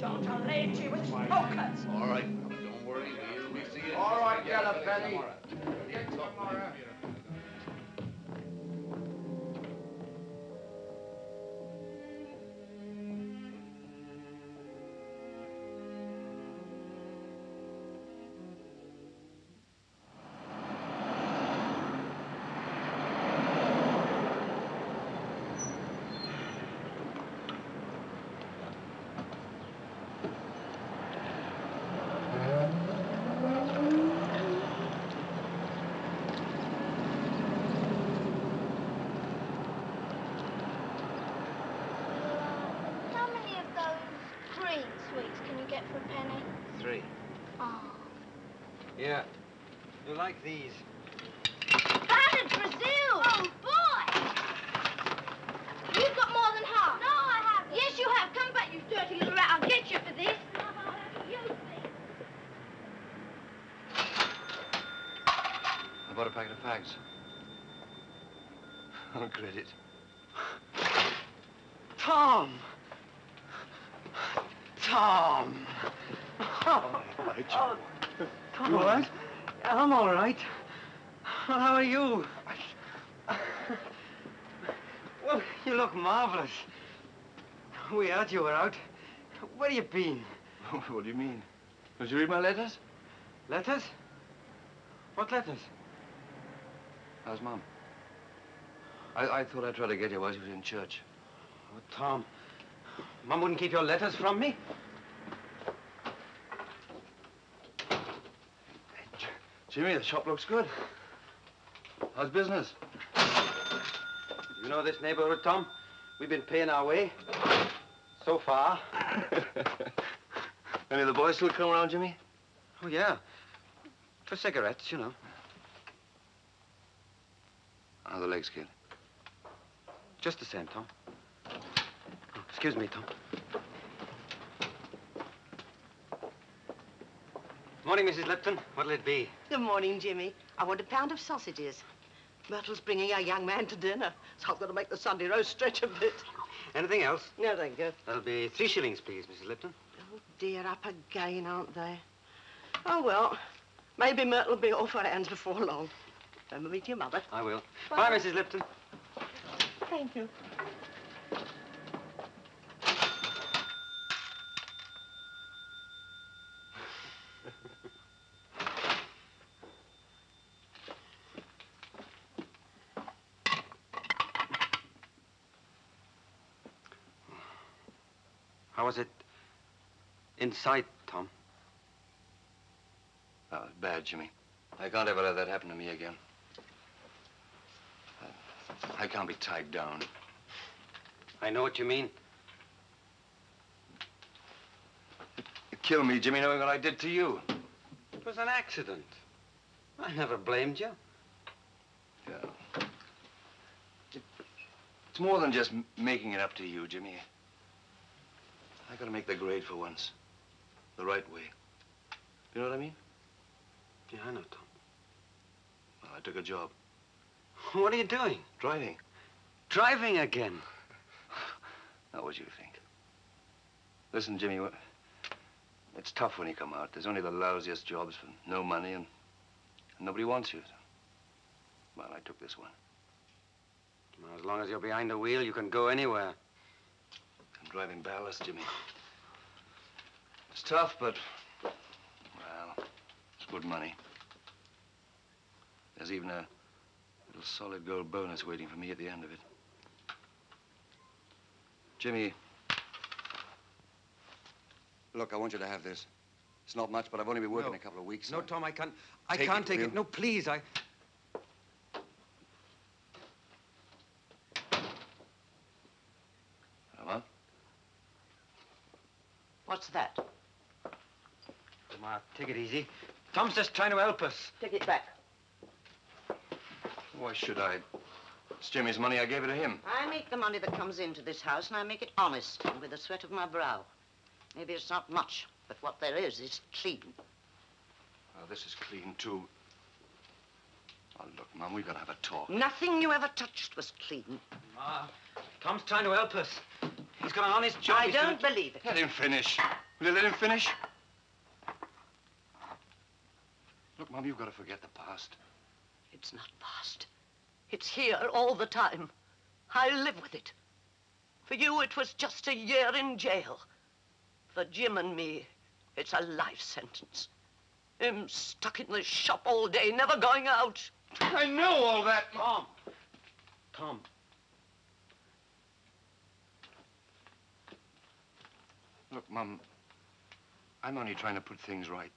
Don't arrange you with smokers. All right, don't worry. We'll be seeing All right, Yellow Belly. How these? Battered Brazil! Oh, boy! You've got more than half. No, I haven't. Yes, you have. Come back, you dirty little rat. I'll get you for this. You. I bought a packet of fags. On credit. Tom! Tom! Oh, oh, Tom. You all right? I'm all right. Well, how are you? Well, you look marvelous. We heard you were out. Where have you been? what do you mean? Did you read my letters? Letters? What letters? How's Mom? I, I thought I'd try to get you while she was in church. Oh, Tom. Mum wouldn't keep your letters from me? Jimmy, the shop looks good. How's business? You know this neighborhood, Tom? We've been paying our way. So far. Any of the boys still come around, Jimmy? Oh, yeah. For cigarettes, you know. How are the legs, kid? Just the same, Tom. Oh, excuse me, Tom. Good morning, Mrs. Lipton. What'll it be? Good morning, Jimmy. I want a pound of sausages. Myrtle's bringing our young man to dinner, so I've got to make the Sunday roast stretch a bit. Anything else? No, thank you. That'll be three shillings, please, Mrs. Lipton. Oh, dear, up again, aren't they? Oh, well, maybe Myrtle will be off her hands before long. Remember me to your mother. I will. Bye. Bye, Mrs. Lipton. Thank you. How was it inside, Tom? That was bad, Jimmy. I can't ever let that happen to me again. I, I can't be tied down. I know what you mean. It killed me, Jimmy, knowing what I did to you. It was an accident. I never blamed you. Yeah. It, it's more than just making it up to you, Jimmy. I gotta make the grade for once. The right way. You know what I mean? Yeah, I know, Tom. Well, I took a job. What are you doing? Driving. Driving again. Not what you think. Listen, Jimmy, it's tough when you come out. There's only the lousiest jobs for no money and, and nobody wants you. Well, I took this one. Well, as long as you're behind the wheel, you can go anywhere. I'm driving ballast, Jimmy. It's tough, but, well, it's good money. There's even a little solid gold bonus waiting for me at the end of it. Jimmy, look, I want you to have this. It's not much, but I've only been working No. a couple of weeks. No, Tom, I can't. I can't take it. No, please, I. Come on. What's that? Come on, take it easy. Tom's just trying to help us. Take it back. Why should I? It's Jimmy's money. I gave it to him. I make the money that comes into this house, and I make it honest and with the sweat of my brow. Maybe it's not much, but what there is is clean. Well, this is clean, too. Oh, look, Mom, we've got to have a talk. Nothing you ever touched was clean. Ma, Tom's trying to help us. He's got an honest job. I don't doing- believe it. Let him finish. Will you let him finish? Look, Mom, you've got to forget the past. It's not past. It's here all the time. I live with it. For you, it was just a year in jail. For Jim and me, it's a life sentence. Him stuck in the shop all day, never going out. I know all that. Tom. Tom. Look, Mum, I'm only trying to put things right.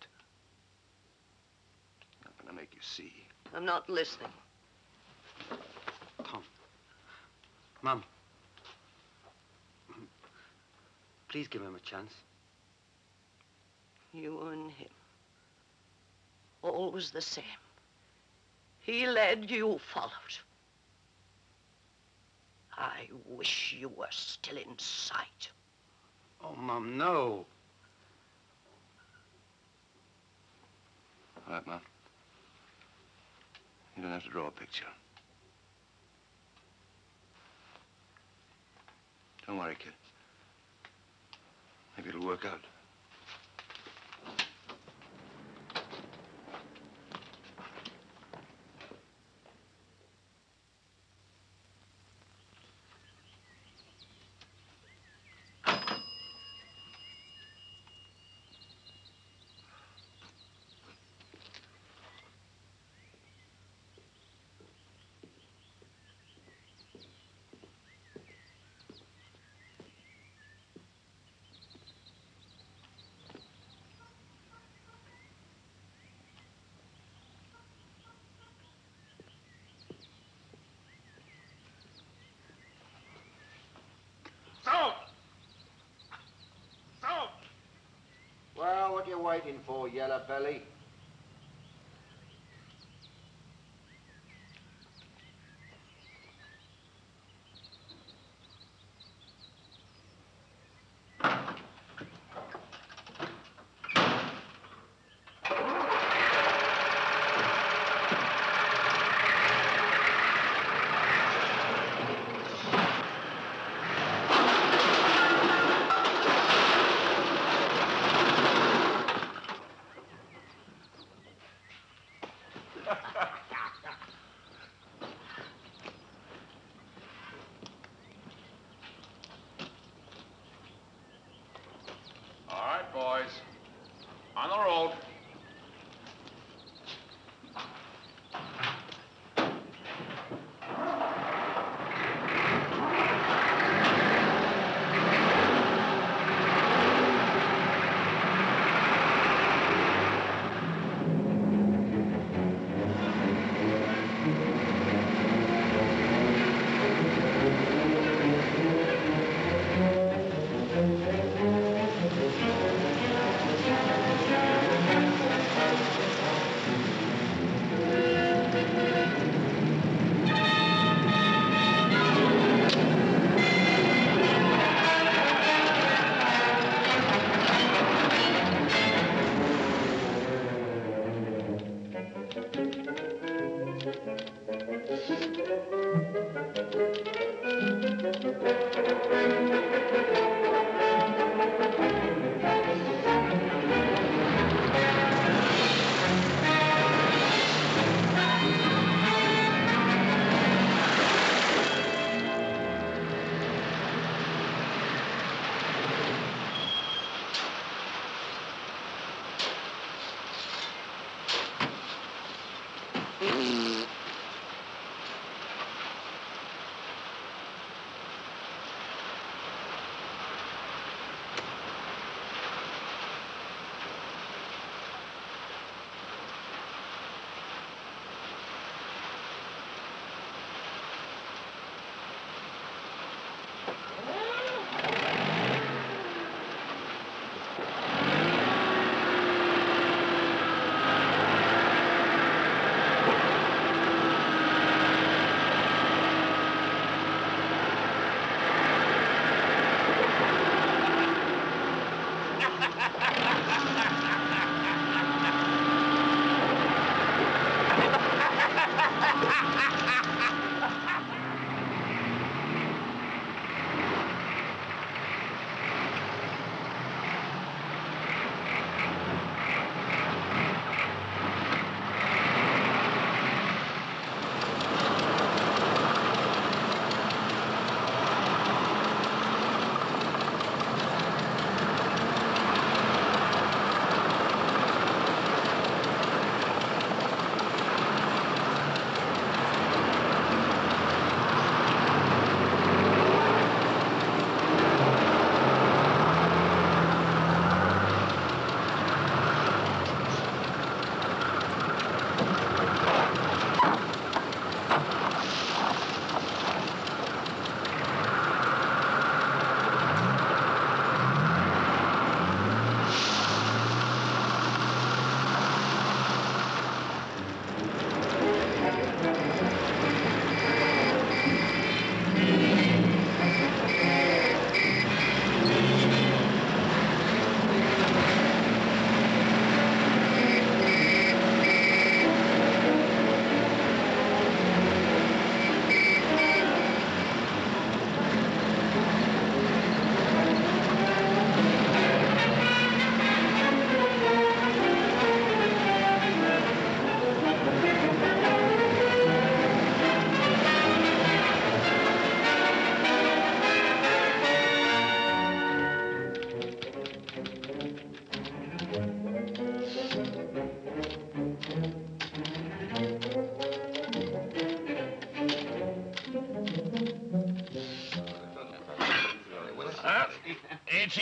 Not gonna make you see. I'm not listening. Tom. Mum. Please give him a chance. You and him. Always the same. He led, you followed. I wish you were still in sight. Oh, Mum, no. All right, Mom. You don't have to draw a picture. Don't worry, kid. Maybe it'll work out. Soap! Soap! Well, what you waiting for, yellow belly?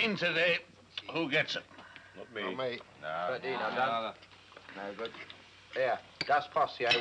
18 today. Who gets it? Not me. Not me. No. 13, I've done. No good. Here, Das Posse, I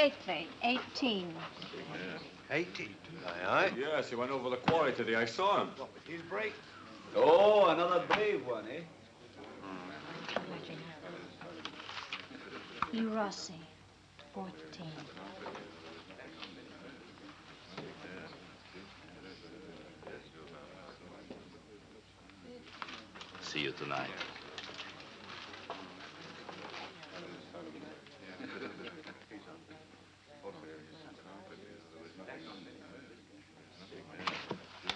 38th, 18. Yeah. 18? Aye, aye. Yes, he went over the quarry today. I saw him. He's brave. Oh, another brave one, eh? Hmm. You Rossi, 14. See you tonight.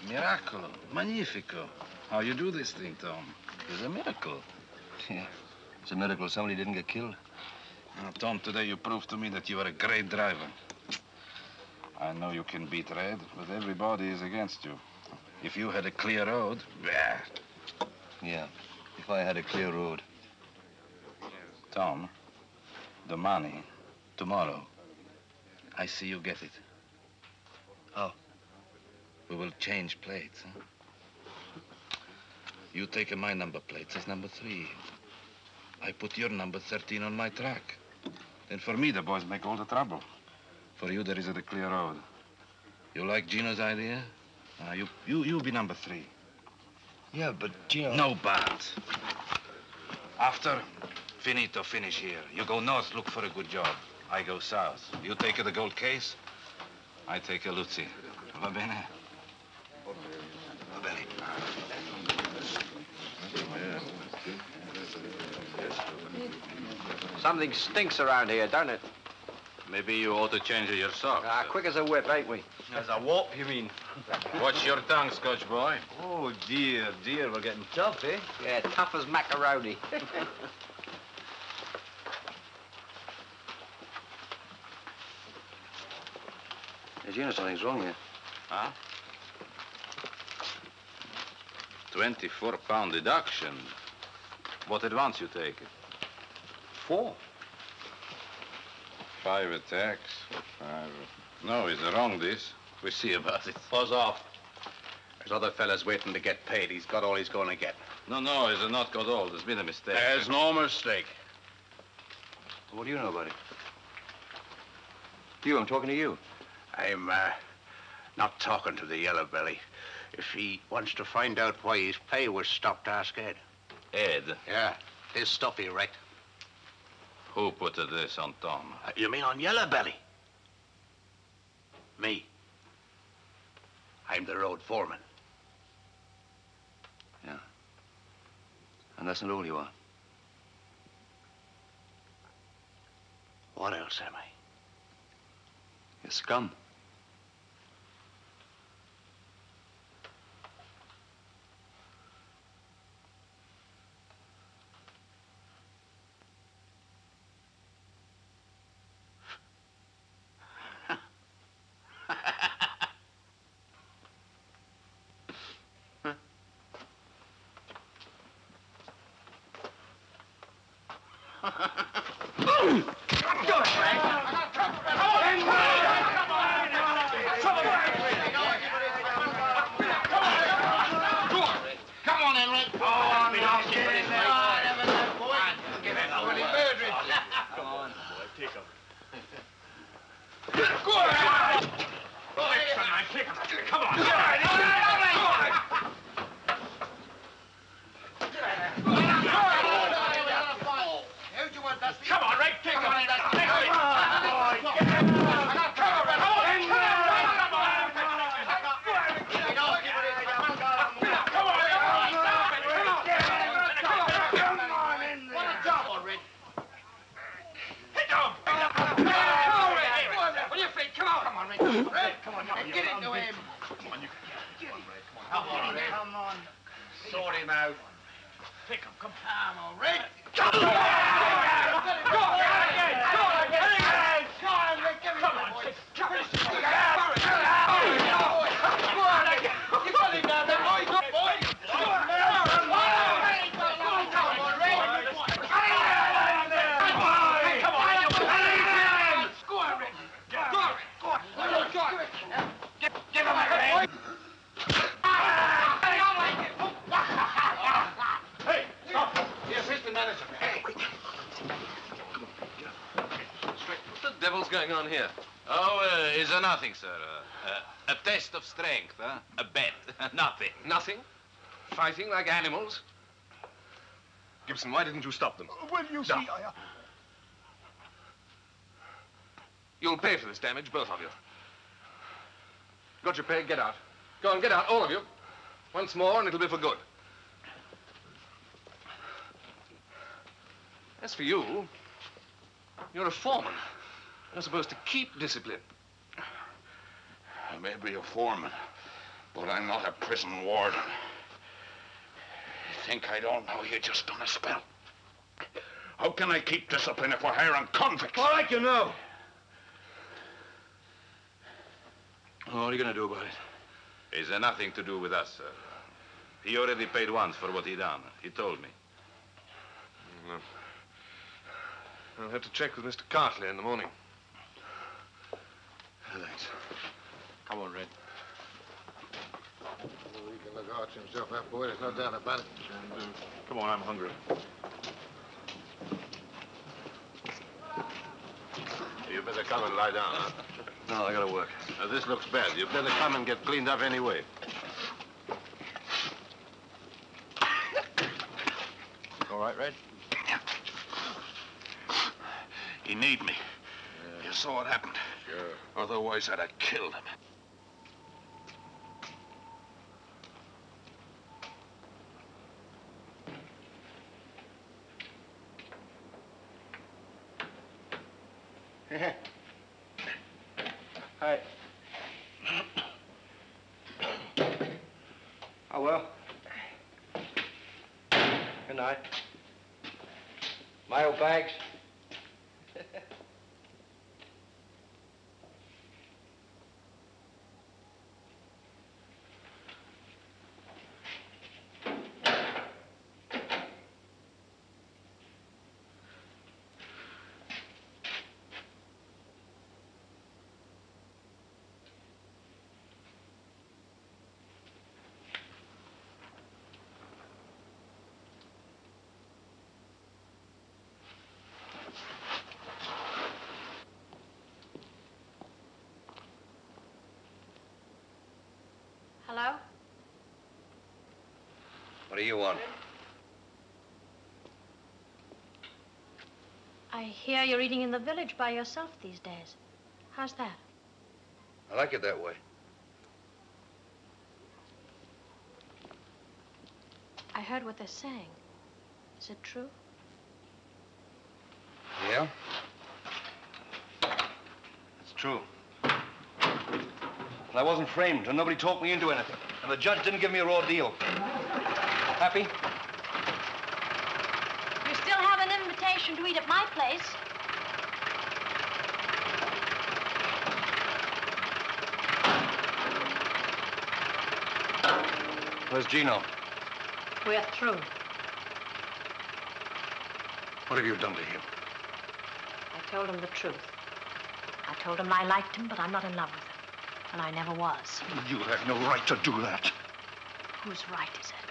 Miracolo. Magnifico. How you do this thing, Tom? It's a miracle. Yeah. It's a miracle somebody didn't get killed. Now, Tom, today you proved to me that you are a great driver. I know you can beat Red, but everybody is against you. If you had a clear road, yeah. Yeah, if I had a clear road. Tom, the money, tomorrow, I see you get it. How? We will change plates, huh? You take my number plates as number three. I put your number 13 on my track. Then for me, the boys make all the trouble. For you, there is a clear road. You like Gino's idea? Uh, you, you, you be number three. Yeah, but Gino... No but. After, finito, finish here. You go north, look for a good job. I go south. You take the gold case, I take a Lucy. Va bene? Va bene. Something stinks around here, don't it? Maybe you ought to change your socks. Ah, quick as a whip, ain't we? As a whoop, you mean? Watch your tongue, Scotch boy. Oh, dear, dear, we're getting tough, eh? Yeah, tough as macaroni. Hey, Gino, something's wrong here. Huh? 24 pound deduction. What advance you take? Four. Five attacks. Five. No, he's wrong, this. We see about it. Buzz off. There's other fellas waiting to get paid. He's got all he's going to get. No, no, he's not got all. There's been a mistake. There's no mistake. What do you know about it? You, I'm talking to you. I'm, uh, not talking to the yellow belly. If he wants to find out why his pay was stopped, ask Ed. Ed? Yeah, his stuff he wrecked. Who put this on Tom? Uh, you mean on yellow belly? Me. I'm the road foreman. Yeah. And that's not all you are. What else am I? You're scum. Strength, huh? A bet. nothing. Nothing? Fighting like animals? Gibson, why didn't you stop them? Well, you see, I... uh, You'll pay for this damage, both of you. Got your pay, get out. Go on, get out, all of you. Once more, and it'll be for good. As for you, you're a foreman. You're supposed to keep discipline. I may be a foreman, but I'm not a prison warden. You think I don't know you're just done a spell? How can I keep discipline if we're hiring convicts? All right, you know. Oh, what are you going to do about it? It's uh, nothing to do with us, sir. He already paid once for what he done. He told me. No. I'll have to check with Mr. Cartley in the morning. Thanks. Come on, Red. he can look after himself, that boy. There's no doubt about it. Come on, I'm hungry. You better come and lie down, huh? No, I gotta work. Now, this looks bad. You better come and get cleaned up anyway. All right, Red? He need me. You saw what happened. Sure. Otherwise, I'd have killed him. Hi. Oh, well. Good night. My old bags. Hello? What do you want? I hear you're eating in the village by yourself these days. How's that? I like it that way. I heard what they're saying. Is it true? Yeah? It's true. And I wasn't framed, and nobody talked me into anything. And the judge didn't give me a raw deal. Happy? You still have an invitation to eat at my place. Where's Gino? We're through. What have you done to him? I told him the truth. I told him I liked him, but I'm not in love with him. And I never was. You have no right to do that. Whose right is it?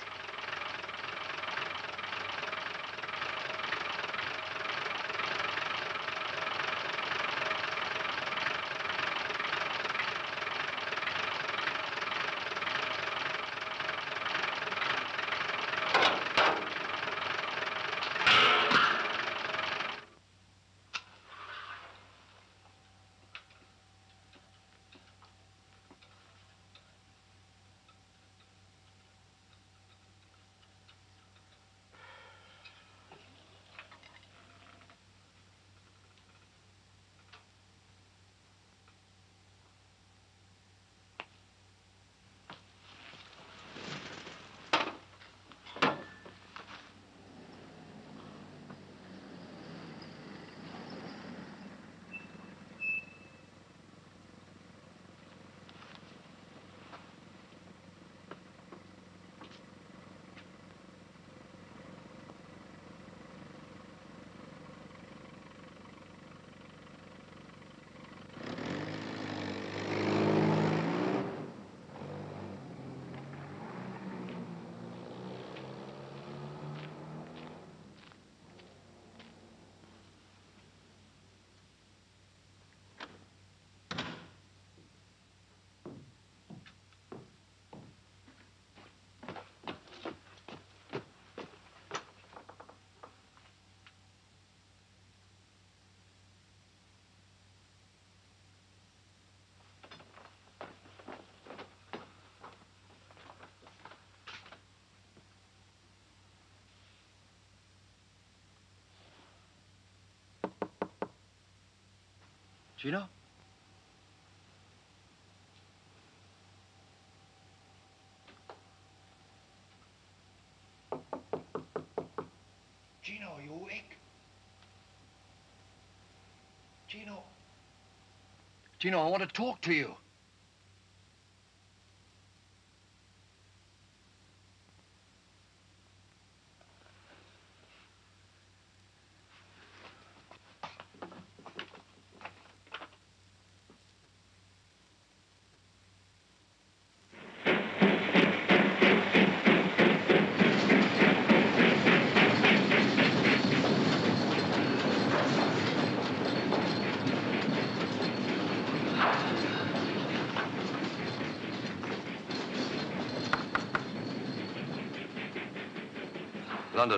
Gino? Gino, are you awake? Gino. Gino, I want to talk to you.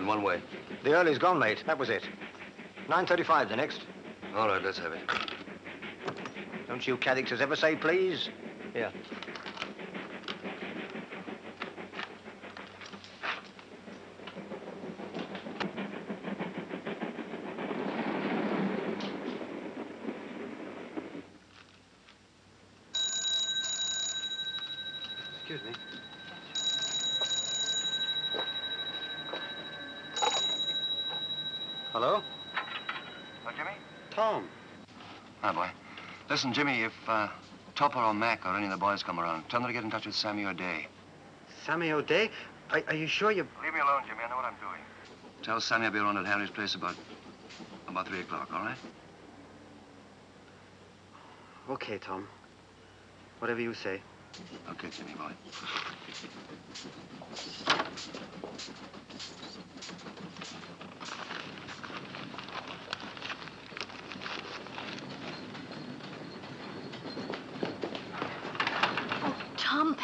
London, one way. The early's gone, mate. That was it. 9.35 the next. All right, let's have it. Don't you Caddixes ever say please? Here. Excuse me. Hello? Oh, Jimmy? Tom. Hi, boy. Listen, Jimmy, if uh, Topper or Mac or any of the boys come around, tell them to get in touch with Sammy O'Day. Sammy O'Day? Are, are you sure you... Leave me alone, Jimmy. I know what I'm doing. Tell Sammy I'll be around at Harry's place about about 3 o'clock, all right? Okay, Tom. Whatever you say. Okay, Jimmy, boy. Tom,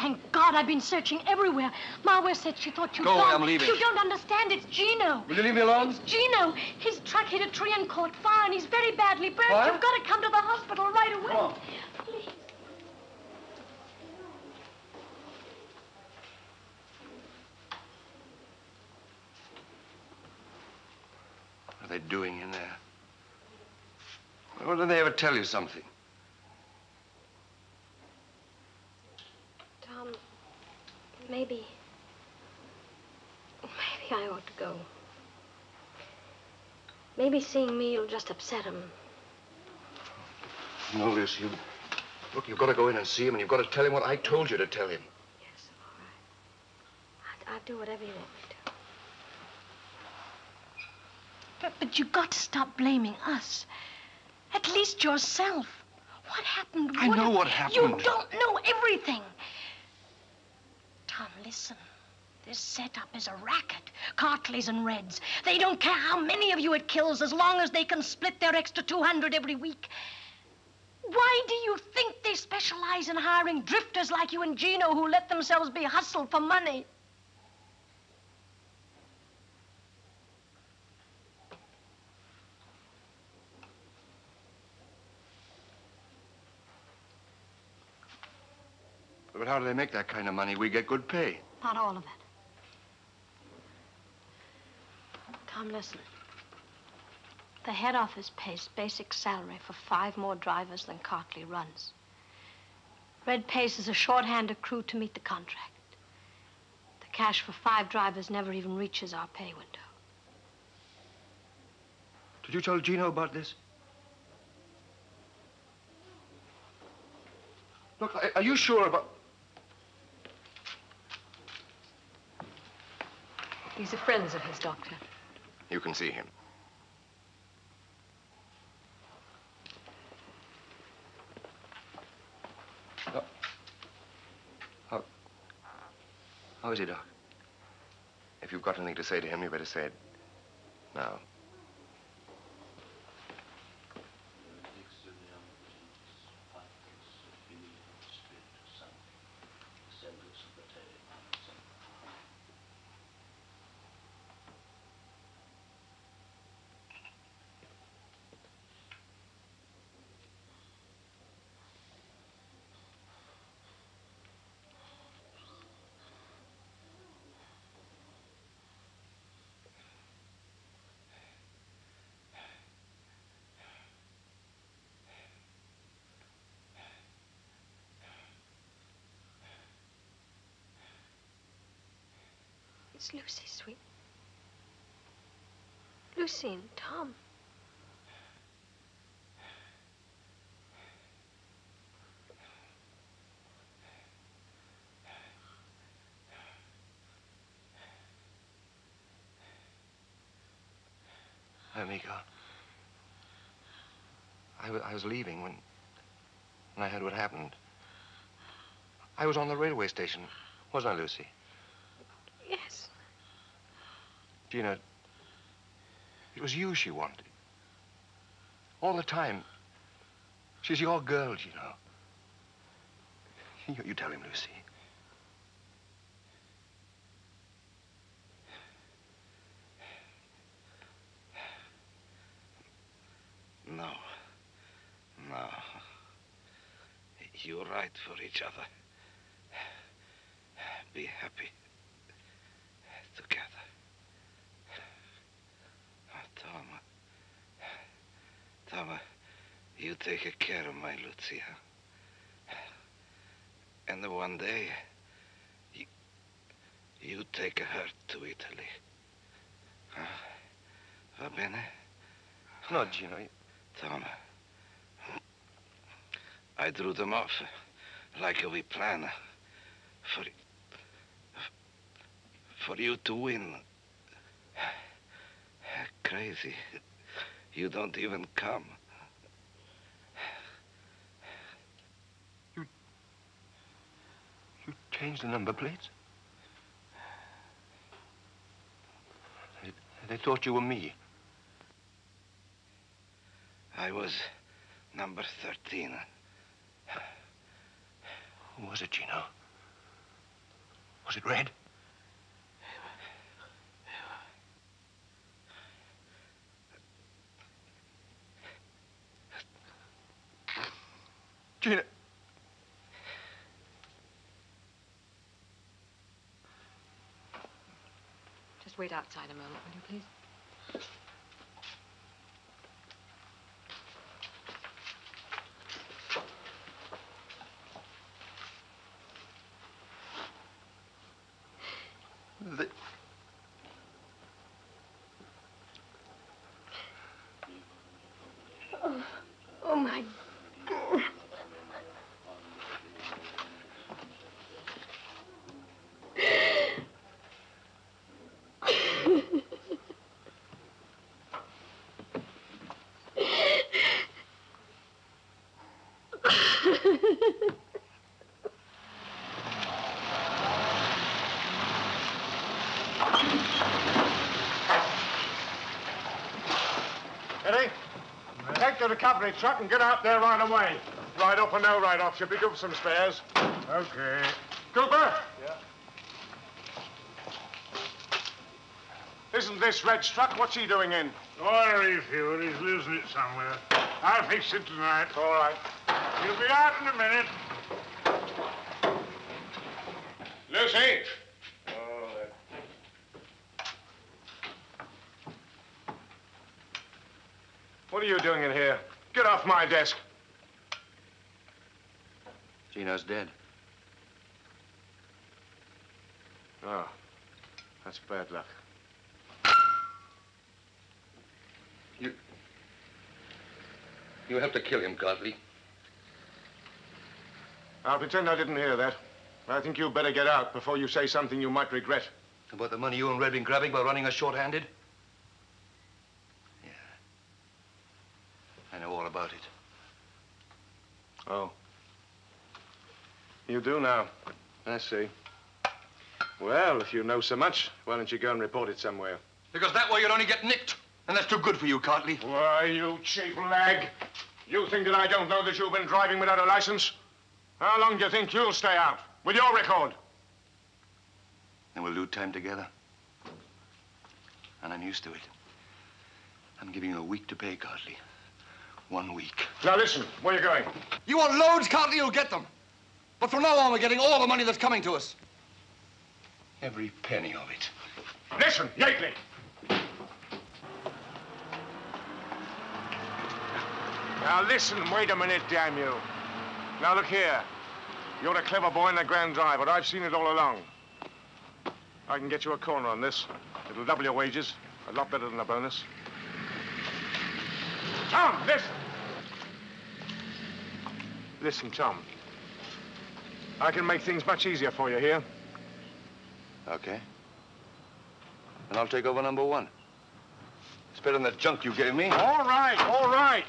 I've been searching everywhere. Marwa said she thought you'd Go away. I'm leaving. You don't understand. It's Gino. Will you leave me alone? It's Gino. His truck hit a tree and caught fire, and he's very badly burned. What? You've got to come to the hospital right away. Come on. Please. What are they doing in there? Well, did they ever tell you something? Tom, maybe. Maybe I ought to go. Maybe seeing me will just upset him. No, Liz, you... Look, you've got to go in and see him, and you've got to tell him what I told you to tell him. Yes, all right. I'll, I'll do whatever you want me to. But, but you've got to stop blaming us. At least yourself. What happened? I know what happened. You don't know everything. Tom, listen. This setup is a racket. Cartleys and Reds. They don't care how many of you it kills as long as they can split their extra 200 every week. Why do you think they specialize in hiring drifters like you and Gino who let themselves be hustled for money? But how do they make that kind of money? We get good pay. Not all of it. Tom, listen. The head office pays basic salary for five more drivers than Cartley runs. Red pays us a shorthanded crew to meet the contract. The cash for five drivers never even reaches our pay window. Did you tell Gino about this? Look, are you sure about... These are friends of his, Doctor. You can see him. Oh. How... How is he, Doc? If you've got anything to say to him, you better say it now. It's Lucy, sweet. Lucy and Tom. Amico. I, wa- I was leaving when, when I heard what happened. I was on the railway station, wasn't I, Lucy? Yes. Gino, it was you she wanted. All the time. She's your girl, you know. You, you tell him, Lucy. No. No. You're right for each other. Be happy. Together. Oh, Tom. Tom, you take care of my Lucia. And one day, you, you take her to Italy. Huh? Va bene? No, Gino. you- Tom, I drew them off like we planned for for you to win. Crazy. You don't even come. You You changed the number plates? They, they thought you were me. I was number 13. Who was it, Gino? Was it red? Gina. Just wait outside a moment, will you, please? Eddie, take the recovery truck and get out there right away. Right up or no right off. Should be good for some spares. Okay. Cooper? Yeah. Isn't this Red's truck? What's he doing in? Oh, refuel. He's losing it somewhere. I'll fix it tonight. All right. He'll be out in a minute. Lucy! What are you doing in here? Get off my desk. Gino's dead. Oh, that's bad luck. You... You helped to kill him, Godley. I'll pretend I didn't hear that. I think you'd better get out before you say something you might regret. About the money you and Red been grabbing by running us short-handed? Yeah. I know all about it. Oh. You do now. I see. Well, if you know so much, why don't you go and report it somewhere? Because that way you'd only get nicked. And that's too good for you, Cartley. Why, you cheap lag. You think that I don't know that you've been driving without a license? How long do you think you'll stay out? With your record? Then we'll do time together. And I'm used to it. I'm giving you a week to pay, Cartley. One week. Now listen, where are you going? You want loads, Cartley, you'll get them. But from now on, we're getting all the money that's coming to us. Every penny of it. Listen, Yately. Now listen, wait a minute, damn you. Now look here. You're a clever boy and a grand driver. I've seen it all along. I can get you a corner on this. It'll double your wages. A lot better than a bonus. Tom, listen! Listen, Tom. I can make things much easier for you here. Okay. And I'll take over number one. It's better than the junk you gave me. All right, all right.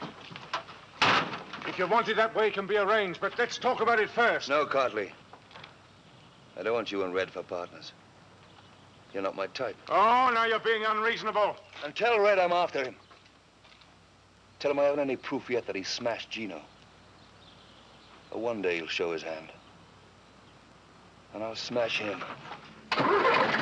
If you want it that way, it can be arranged, but let's talk about it first. No, Cartley. I don't want you and Red for partners. You're not my type. Oh, now you're being unreasonable. And tell Red I'm after him. Tell him I haven't any proof yet that he smashed Gino. But one day he'll show his hand. And I'll smash him. Hey,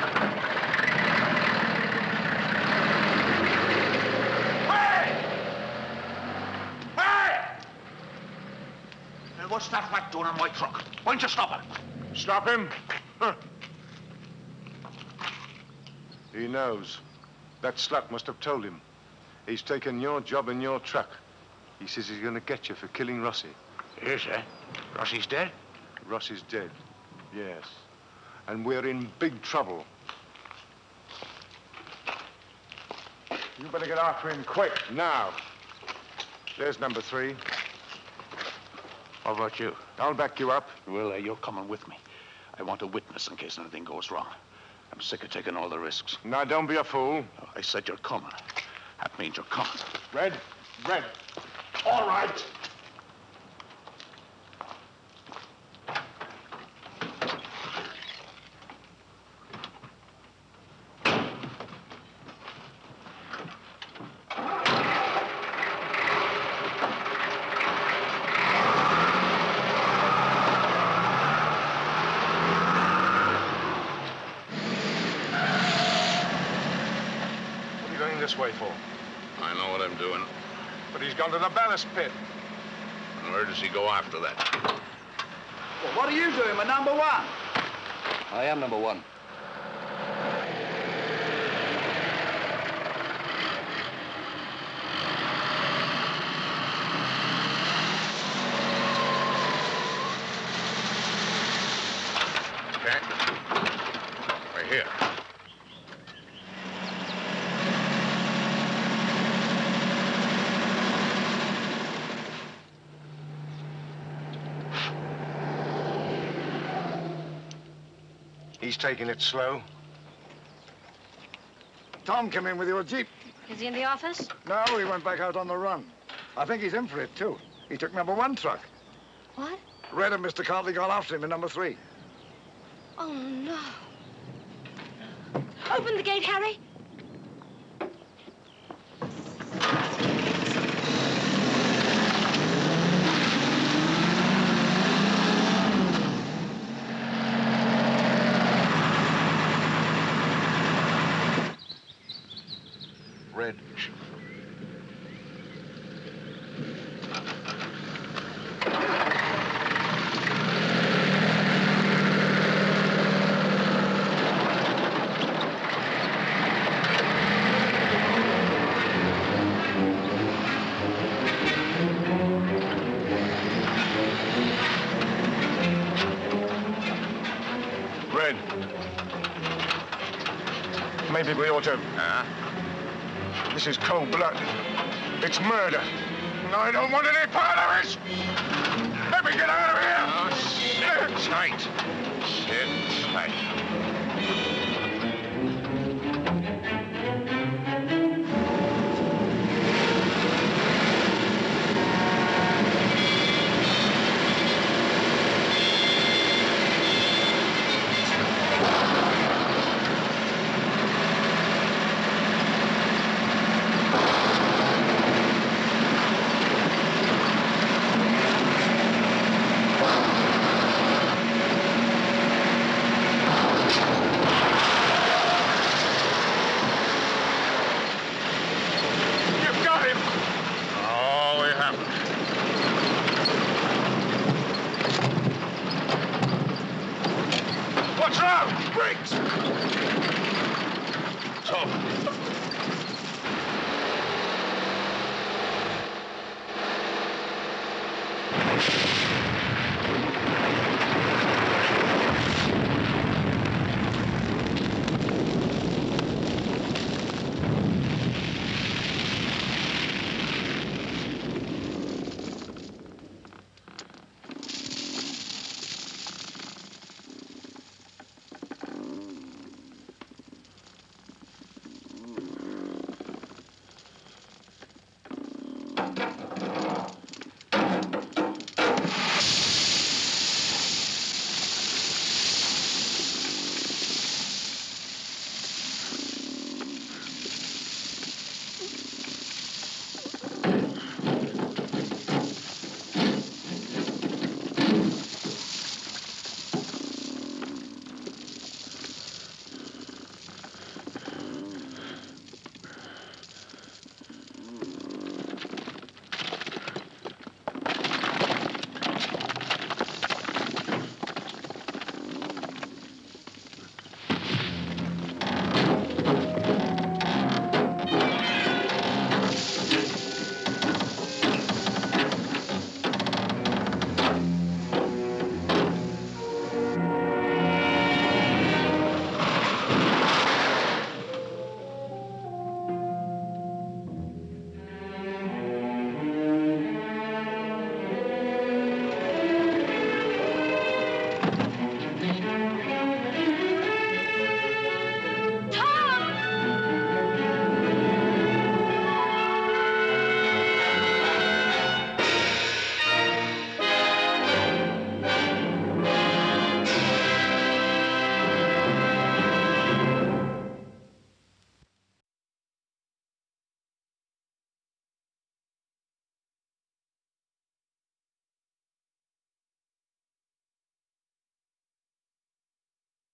what's that rat doing on my truck? Why don't you stop him? Stop him? Huh. He knows. That slut must have told him. He's taken your job in your truck. He says he's going to get you for killing Rossi. Yes, eh? Rossi's dead? Rossi's dead, yes. And we're in big trouble. You better get after him quick, now. There's number three. How about you? I'll back you up. Well, uh, you're coming with me. I want a witness in case anything goes wrong. I'm sick of taking all the risks. Now, don't be a fool. I said you're coming. That means you're coming. Red, Red. All right. What are you going this way for? I know what I'm doing. But he's gone to the ballast pit. And where does he go after that? Well, what are you doing with number one? I am number one. Okay. Right here. He's taking it slow. Tom came in with your Jeep. Is he in the office? No, he went back out on the run. I think he's in for it, too. He took number one truck. What? Red and Mr. Cartley got after him in number three. Oh, no. Open the gate, Harry. Red. Red. Maybe we ought to. Huh? This is cold blood. It's murder. And I don't want any part of it. Let me get out of here. Oh, sit tight. Sit tight.